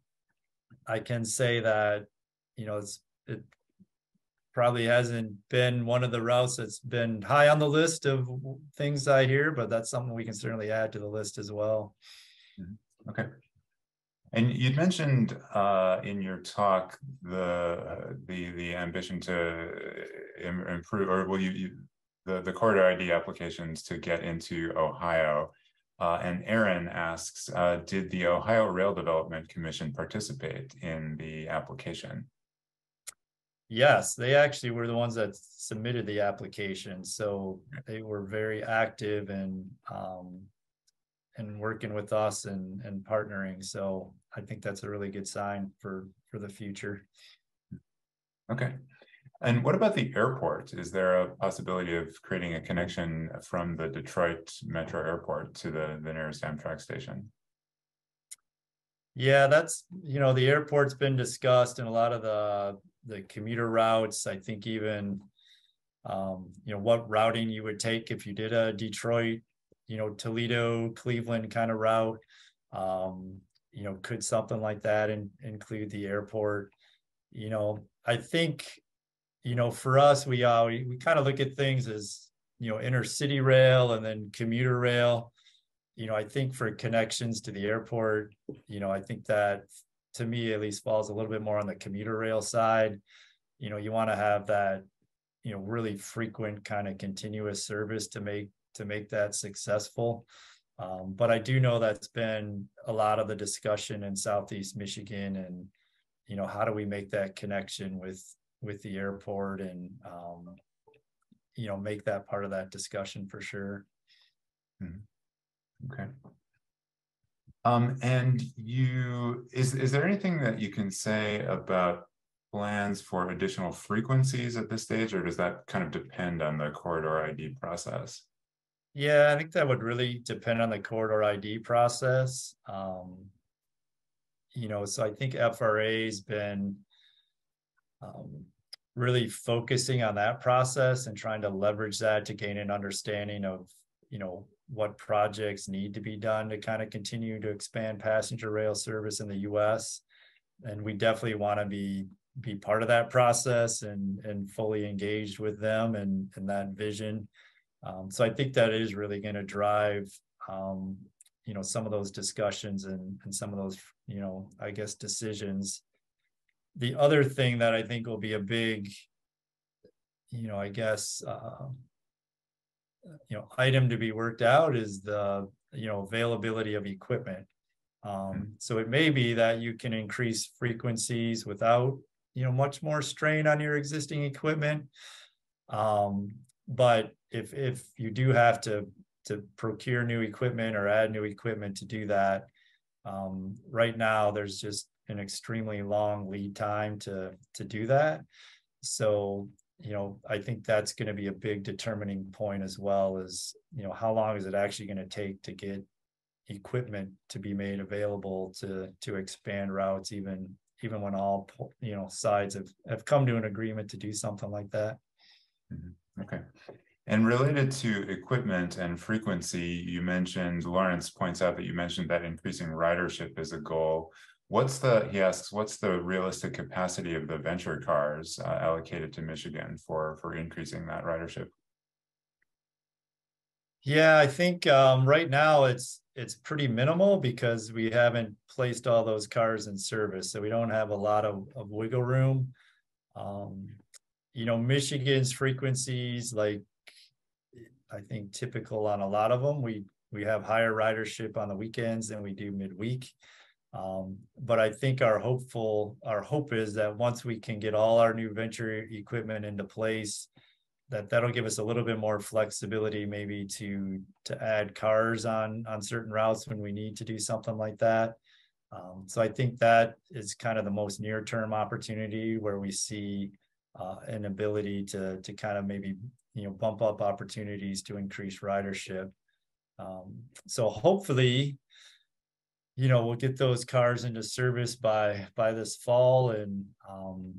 Speaker 3: I can say that, you know, it's, it probably hasn't been one of the routes that's been high on the list of things I hear, but that's something we can certainly add to the list as well.
Speaker 2: Mm-hmm. Okay. And you'd mentioned uh, in your talk the uh, the the ambition to improve, or well, you, you the, the corridor ID applications to get into Ohio. Uh, and Aaron asks, uh, did the Ohio Rail Development Commission participate in the application?
Speaker 3: Yes, they actually were the ones that submitted the application. So they were very active and um, and working with us and and partnering. So I think that's a really good sign for for the future.
Speaker 2: Okay. And what about the airport? Is there a possibility of creating a connection from the Detroit Metro Airport to the, the nearest Amtrak station?
Speaker 3: Yeah, that's you know the airport's been discussed in a lot of the the commuter routes. I think even um, you know what routing you would take if you did a Detroit, you know Toledo, Cleveland kind of route. Um, you know, could something like that in, include the airport? You know, I think you know, for us, we uh, we, we kind of look at things as you know intercity rail and then commuter rail. You know, I think for connections to the airport, you know, I think that to me at least falls a little bit more on the commuter rail side. You know, you want to have that you know, really frequent kind of continuous service to make to make that successful. Um, but I do know that's been a lot of the discussion in Southeast Michigan and, you know, how do we make that connection with, with the airport and, um, you know, make that part of that discussion for sure.
Speaker 2: Okay. Um, and you, is, is there anything that you can say about plans for additional frequencies at this stage, or does that kind of depend on the corridor ID process?
Speaker 3: Yeah, I think that would really depend on the corridor ID process. Um, you know, so I think FRA's been um, really focusing on that process and trying to leverage that to gain an understanding of, you know, what projects need to be done to kind of continue to expand passenger rail service in the US. And we definitely want to be be part of that process and and fully engaged with them and and that vision. Um, so I think that is really going to drive, um, you know, some of those discussions and, and some of those, you know, I guess decisions. The other thing that I think will be a big, you know, I guess, uh, you know, item to be worked out is the, you know, availability of equipment. Um, so it may be that you can increase frequencies without, you know, much more strain on your existing equipment. Um, but if if you do have to to procure new equipment or add new equipment to do that, um, right now there's just an extremely long lead time to to do that. So you know, I think that's going to be a big determining point as well. as you know, how long is it actually going to take to get equipment to be made available to to expand routes, even even when all you know sides have have come to an agreement to do something like that.
Speaker 2: Mm-hmm. Okay. And related to equipment and frequency, you mentioned, Lawrence points out that you mentioned that increasing ridership is a goal. What's the, he asks, what's the realistic capacity of the venture cars uh, allocated to Michigan for, for increasing that ridership?
Speaker 3: Yeah, I think um, right now it's it's pretty minimal because we haven't placed all those cars in service, so we don't have a lot of, of wiggle room. Um, you know, Michigan's frequencies, like I think typical on a lot of them. We we have higher ridership on the weekends than we do midweek. Um, but I think our hopeful our hope is that once we can get all our new venture equipment into place, that that'll give us a little bit more flexibility, maybe to to add cars on on certain routes when we need to do something like that. Um, so I think that is kind of the most near term opportunity where we see uh, an ability to to kind of maybe you know bump up opportunities to increase ridership. Um, so hopefully, you know, we'll get those cars into service by by this fall, and um,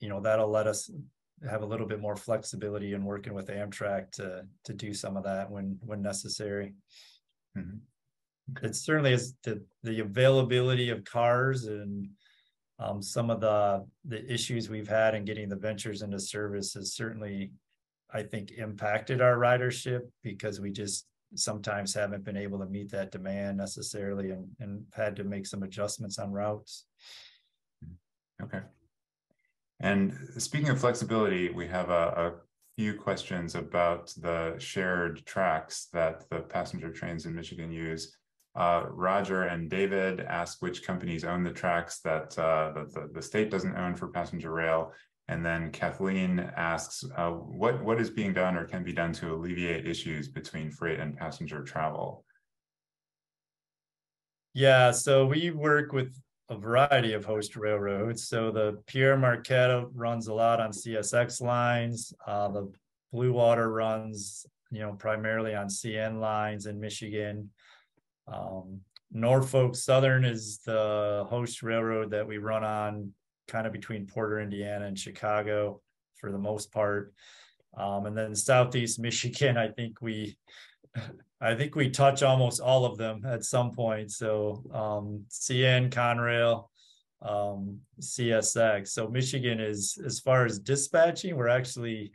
Speaker 3: you know that'll let us have a little bit more flexibility in working with Amtrak to to do some of that when when necessary. Mm-hmm. It certainly is the the availability of cars and um, some of the the issues we've had in getting the ventures into service has certainly I think impacted our ridership because we just sometimes haven't been able to meet that demand necessarily and, and had to make some adjustments on routes.
Speaker 2: Okay. And speaking of flexibility, we have a, a few questions about the shared tracks that the passenger trains in Michigan use. Uh, Roger and David ask which companies own the tracks that, uh, the, the, state doesn't own for passenger rail. And then Kathleen asks, uh, what, what is being done or can be done to alleviate issues between freight and passenger travel?
Speaker 3: Yeah, so we work with a variety of host railroads. So the Pere Marquette runs a lot on CSX lines. Uh, the Blue Water runs, you know, primarily on CN lines in Michigan. Um, Norfolk Southern is the host railroad that we run on kind of between Porter, Indiana and Chicago for the most part. Um, and then Southeast Michigan, I think we, I think we touch almost all of them at some point. So um, CN, Conrail, um, CSX. So Michigan is, as far as dispatching, we're actually,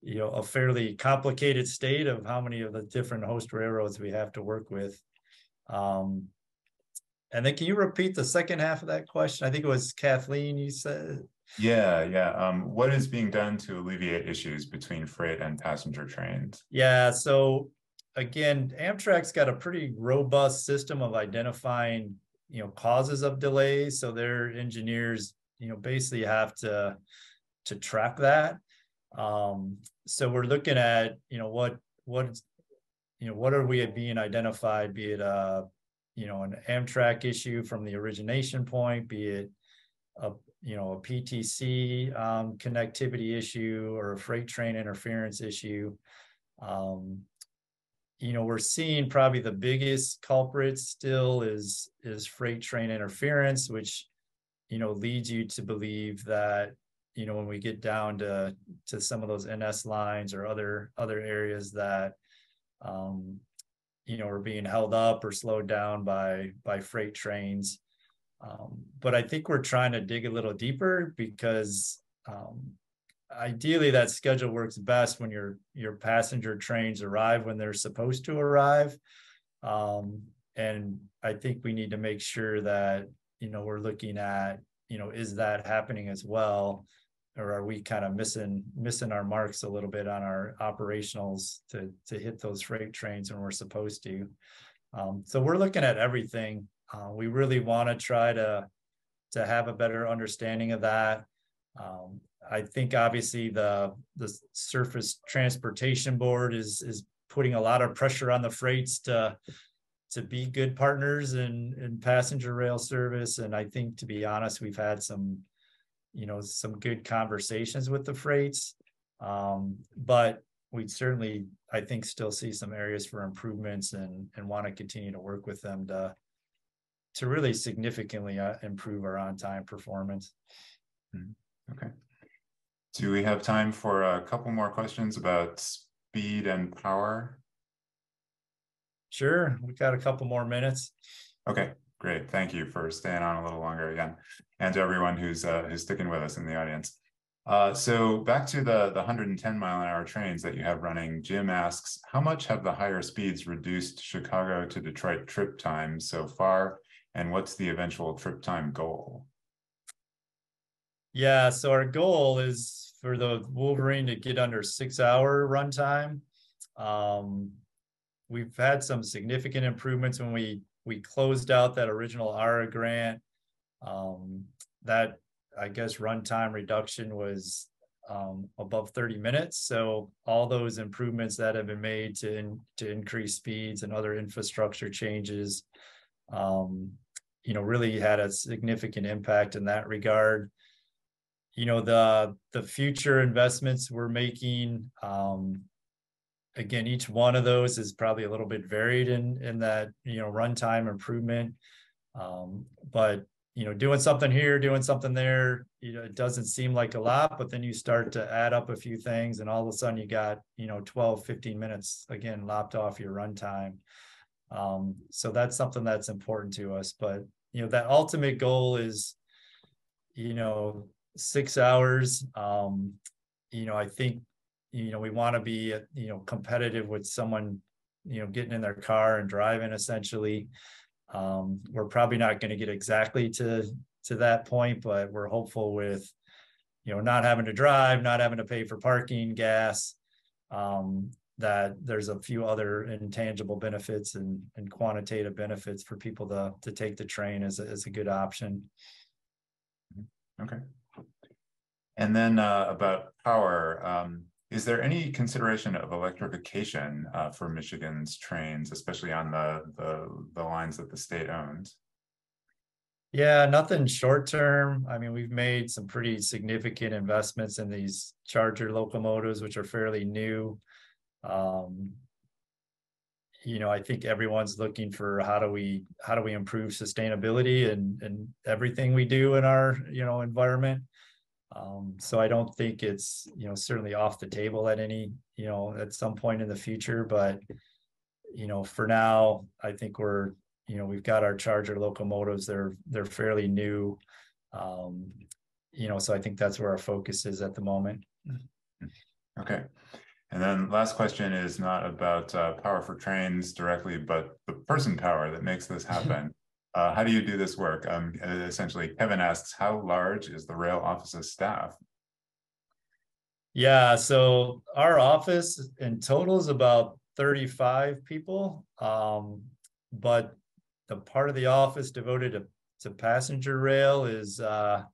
Speaker 3: you know, a fairly complicated state of how many of the different host railroads we have to work with. Um, and then can you repeat the second half of that question? I think it was Kathleen, you said.
Speaker 2: Yeah, yeah. Um, what is being done to alleviate issues between freight and passenger trains?
Speaker 3: Yeah, so again, Amtrak's got a pretty robust system of identifying, you know, causes of delays. So their engineers, you know, basically have to to track that. Um, so we're looking at, you know, what what you know, what are we being identified, be it a, you know, an Amtrak issue from the origination point, be it a you know a PTC um, connectivity issue or a freight train interference issue. Um, you know, we're seeing probably the biggest culprit still is is freight train interference, which you know leads you to believe that you know when we get down to to some of those NS lines or other other areas that um, you know are being held up or slowed down by by freight trains. Um, but I think we're trying to dig a little deeper because um, ideally that schedule works best when your your passenger trains arrive when they're supposed to arrive. Um, and I think we need to make sure that you know we're looking at you know is that happening as well or are we kind of missing missing our marks a little bit on our operationals to to hit those freight trains when we're supposed to um, so we're looking at everything uh, we really want to try to to have a better understanding of that. Um, I think obviously the the Surface Transportation Board is is putting a lot of pressure on the freights to to be good partners in in passenger rail service. And I think to be honest, we've had some you know some good conversations with the freights, um, but we certainly I think still see some areas for improvements and and want to continue to work with them to to really significantly uh, improve our on-time performance.
Speaker 2: Hmm, okay. Do we have time for a couple more questions about speed and power?
Speaker 3: Sure, we've got a couple more minutes.
Speaker 2: Okay, great. Thank you for staying on a little longer again, and to everyone who's uh, who's sticking with us in the audience. Uh, so back to the, the 110 mile an hour trains that you have running, Jim asks, how much have the higher speeds reduced Chicago to Detroit trip time so far? And what's the eventual trip time goal?
Speaker 3: Yeah, so our goal is for the Wolverine to get under six hour runtime. Um, we've had some significant improvements when we we closed out that original ARRA grant. Um, that I guess runtime reduction was um, above 30 minutes. So all those improvements that have been made to in, to increase speeds and other infrastructure changes um, you know, really had a significant impact in that regard. You know, the the future investments we're making, um, again, each one of those is probably a little bit varied in in that you know runtime improvement. Um, but you know, doing something here, doing something there, you know, it doesn't seem like a lot, but then you start to add up a few things and all of a sudden you got, you know, 12, 15 minutes again lopped off your runtime. Um, so that's something that's important to us. But you know, that ultimate goal is, you know, six hours. Um, you know, I think, you know, we want to be, you know, competitive with someone, you know, getting in their car and driving essentially. Um, we're probably not going to get exactly to to that point, but we're hopeful with, you know, not having to drive, not having to pay for parking, gas, um, that there's a few other intangible benefits and, and quantitative benefits for people to, to take the train as a, as a good option.
Speaker 2: Okay. And then uh, about power, um, is there any consideration of electrification uh, for Michigan's trains, especially on the, the, the lines that the state owns?
Speaker 3: Yeah, nothing short term. I mean, we've made some pretty significant investments in these charger locomotives, which are fairly new. Um, you know, I think everyone's looking for how do we how do we improve sustainability and and everything we do in our you know environment. Um, so I don't think it's you know certainly off the table at any you know at some point in the future, but you know for now I think we're you know we've got our charger locomotives. They're they're fairly new. Um, you know, so I think that's where our focus is at the moment.
Speaker 2: Okay. And then last question is not about uh, power for trains directly, but the person power that makes this happen. Uh, how do you do this work? Um, essentially, Kevin asks, how large is the rail office's staff?
Speaker 3: Yeah, so our office in total is about thirty-five people. Um, but the part of the office devoted to, to passenger rail is, uh,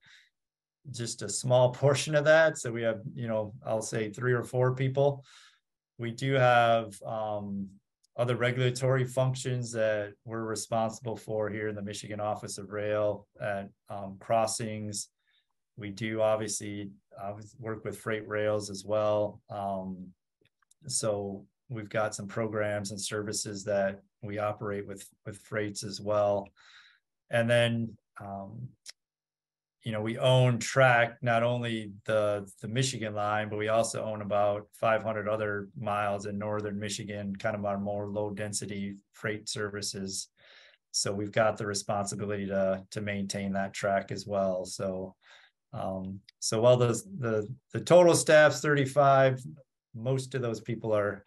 Speaker 3: just a small portion of that. So we have, you know, I'll say three or four people. We do have, um, other regulatory functions that we're responsible for here in the Michigan Office of Rail at, um, crossings. We do obviously, uh, work with freight rails as well. Um, so we've got some programs and services that we operate with, with freights as well. And then, um, you know, we own track, not only the, the Michigan line, but we also own about five hundred other miles in northern Michigan, kind of our more low density freight services. So we've got the responsibility to, to maintain that track as well, so. Um, so while the, the, the total staff's thirty-five, most of those people are,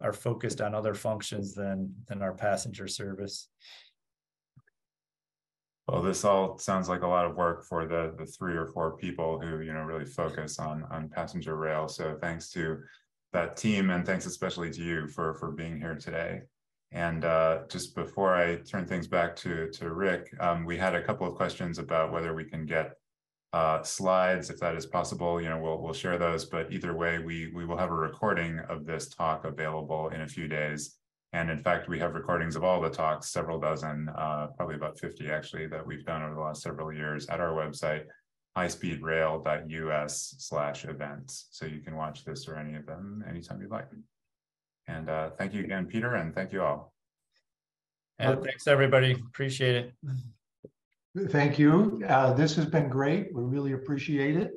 Speaker 3: are focused on other functions than, than our passenger service.
Speaker 2: Well, this all sounds like a lot of work for the, the three or four people who, you know, really focus on, on passenger rail. So thanks to that team and thanks especially to you for, for being here today. And uh, just before I turn things back to, to Rick, um, we had a couple of questions about whether we can get uh, slides, if that is possible, you know, we'll, we'll share those, but either way, we, we will have a recording of this talk available in a few days. And in fact, we have recordings of all the talks, several dozen, uh, probably about 50 actually, that we've done over the last several years at our website, highspeedrail.us slash events. So you can watch this or any of them anytime you'd like. And uh, thank you again, Peter, and thank you all.
Speaker 3: And thanks, everybody. Appreciate it.
Speaker 1: Thank you. Uh, this has been great. We really appreciate it.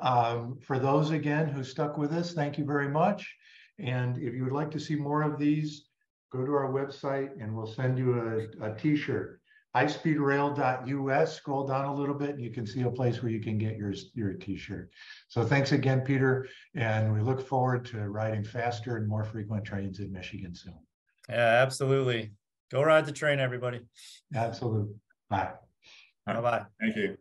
Speaker 1: Um, for those again who stuck with us, thank you very much. And if you would like to see more of these, go to our website and we'll send you a, a t-shirt. Highspeedrail.us, scroll down a little bit and you can see a place where you can get your, your t-shirt. So thanks again, Peter. And we look forward to riding faster and more frequent trains in Michigan soon.
Speaker 3: Yeah, absolutely. Go ride the train, everybody.
Speaker 1: Absolutely. Bye.
Speaker 3: Bye-bye.
Speaker 2: Thank you.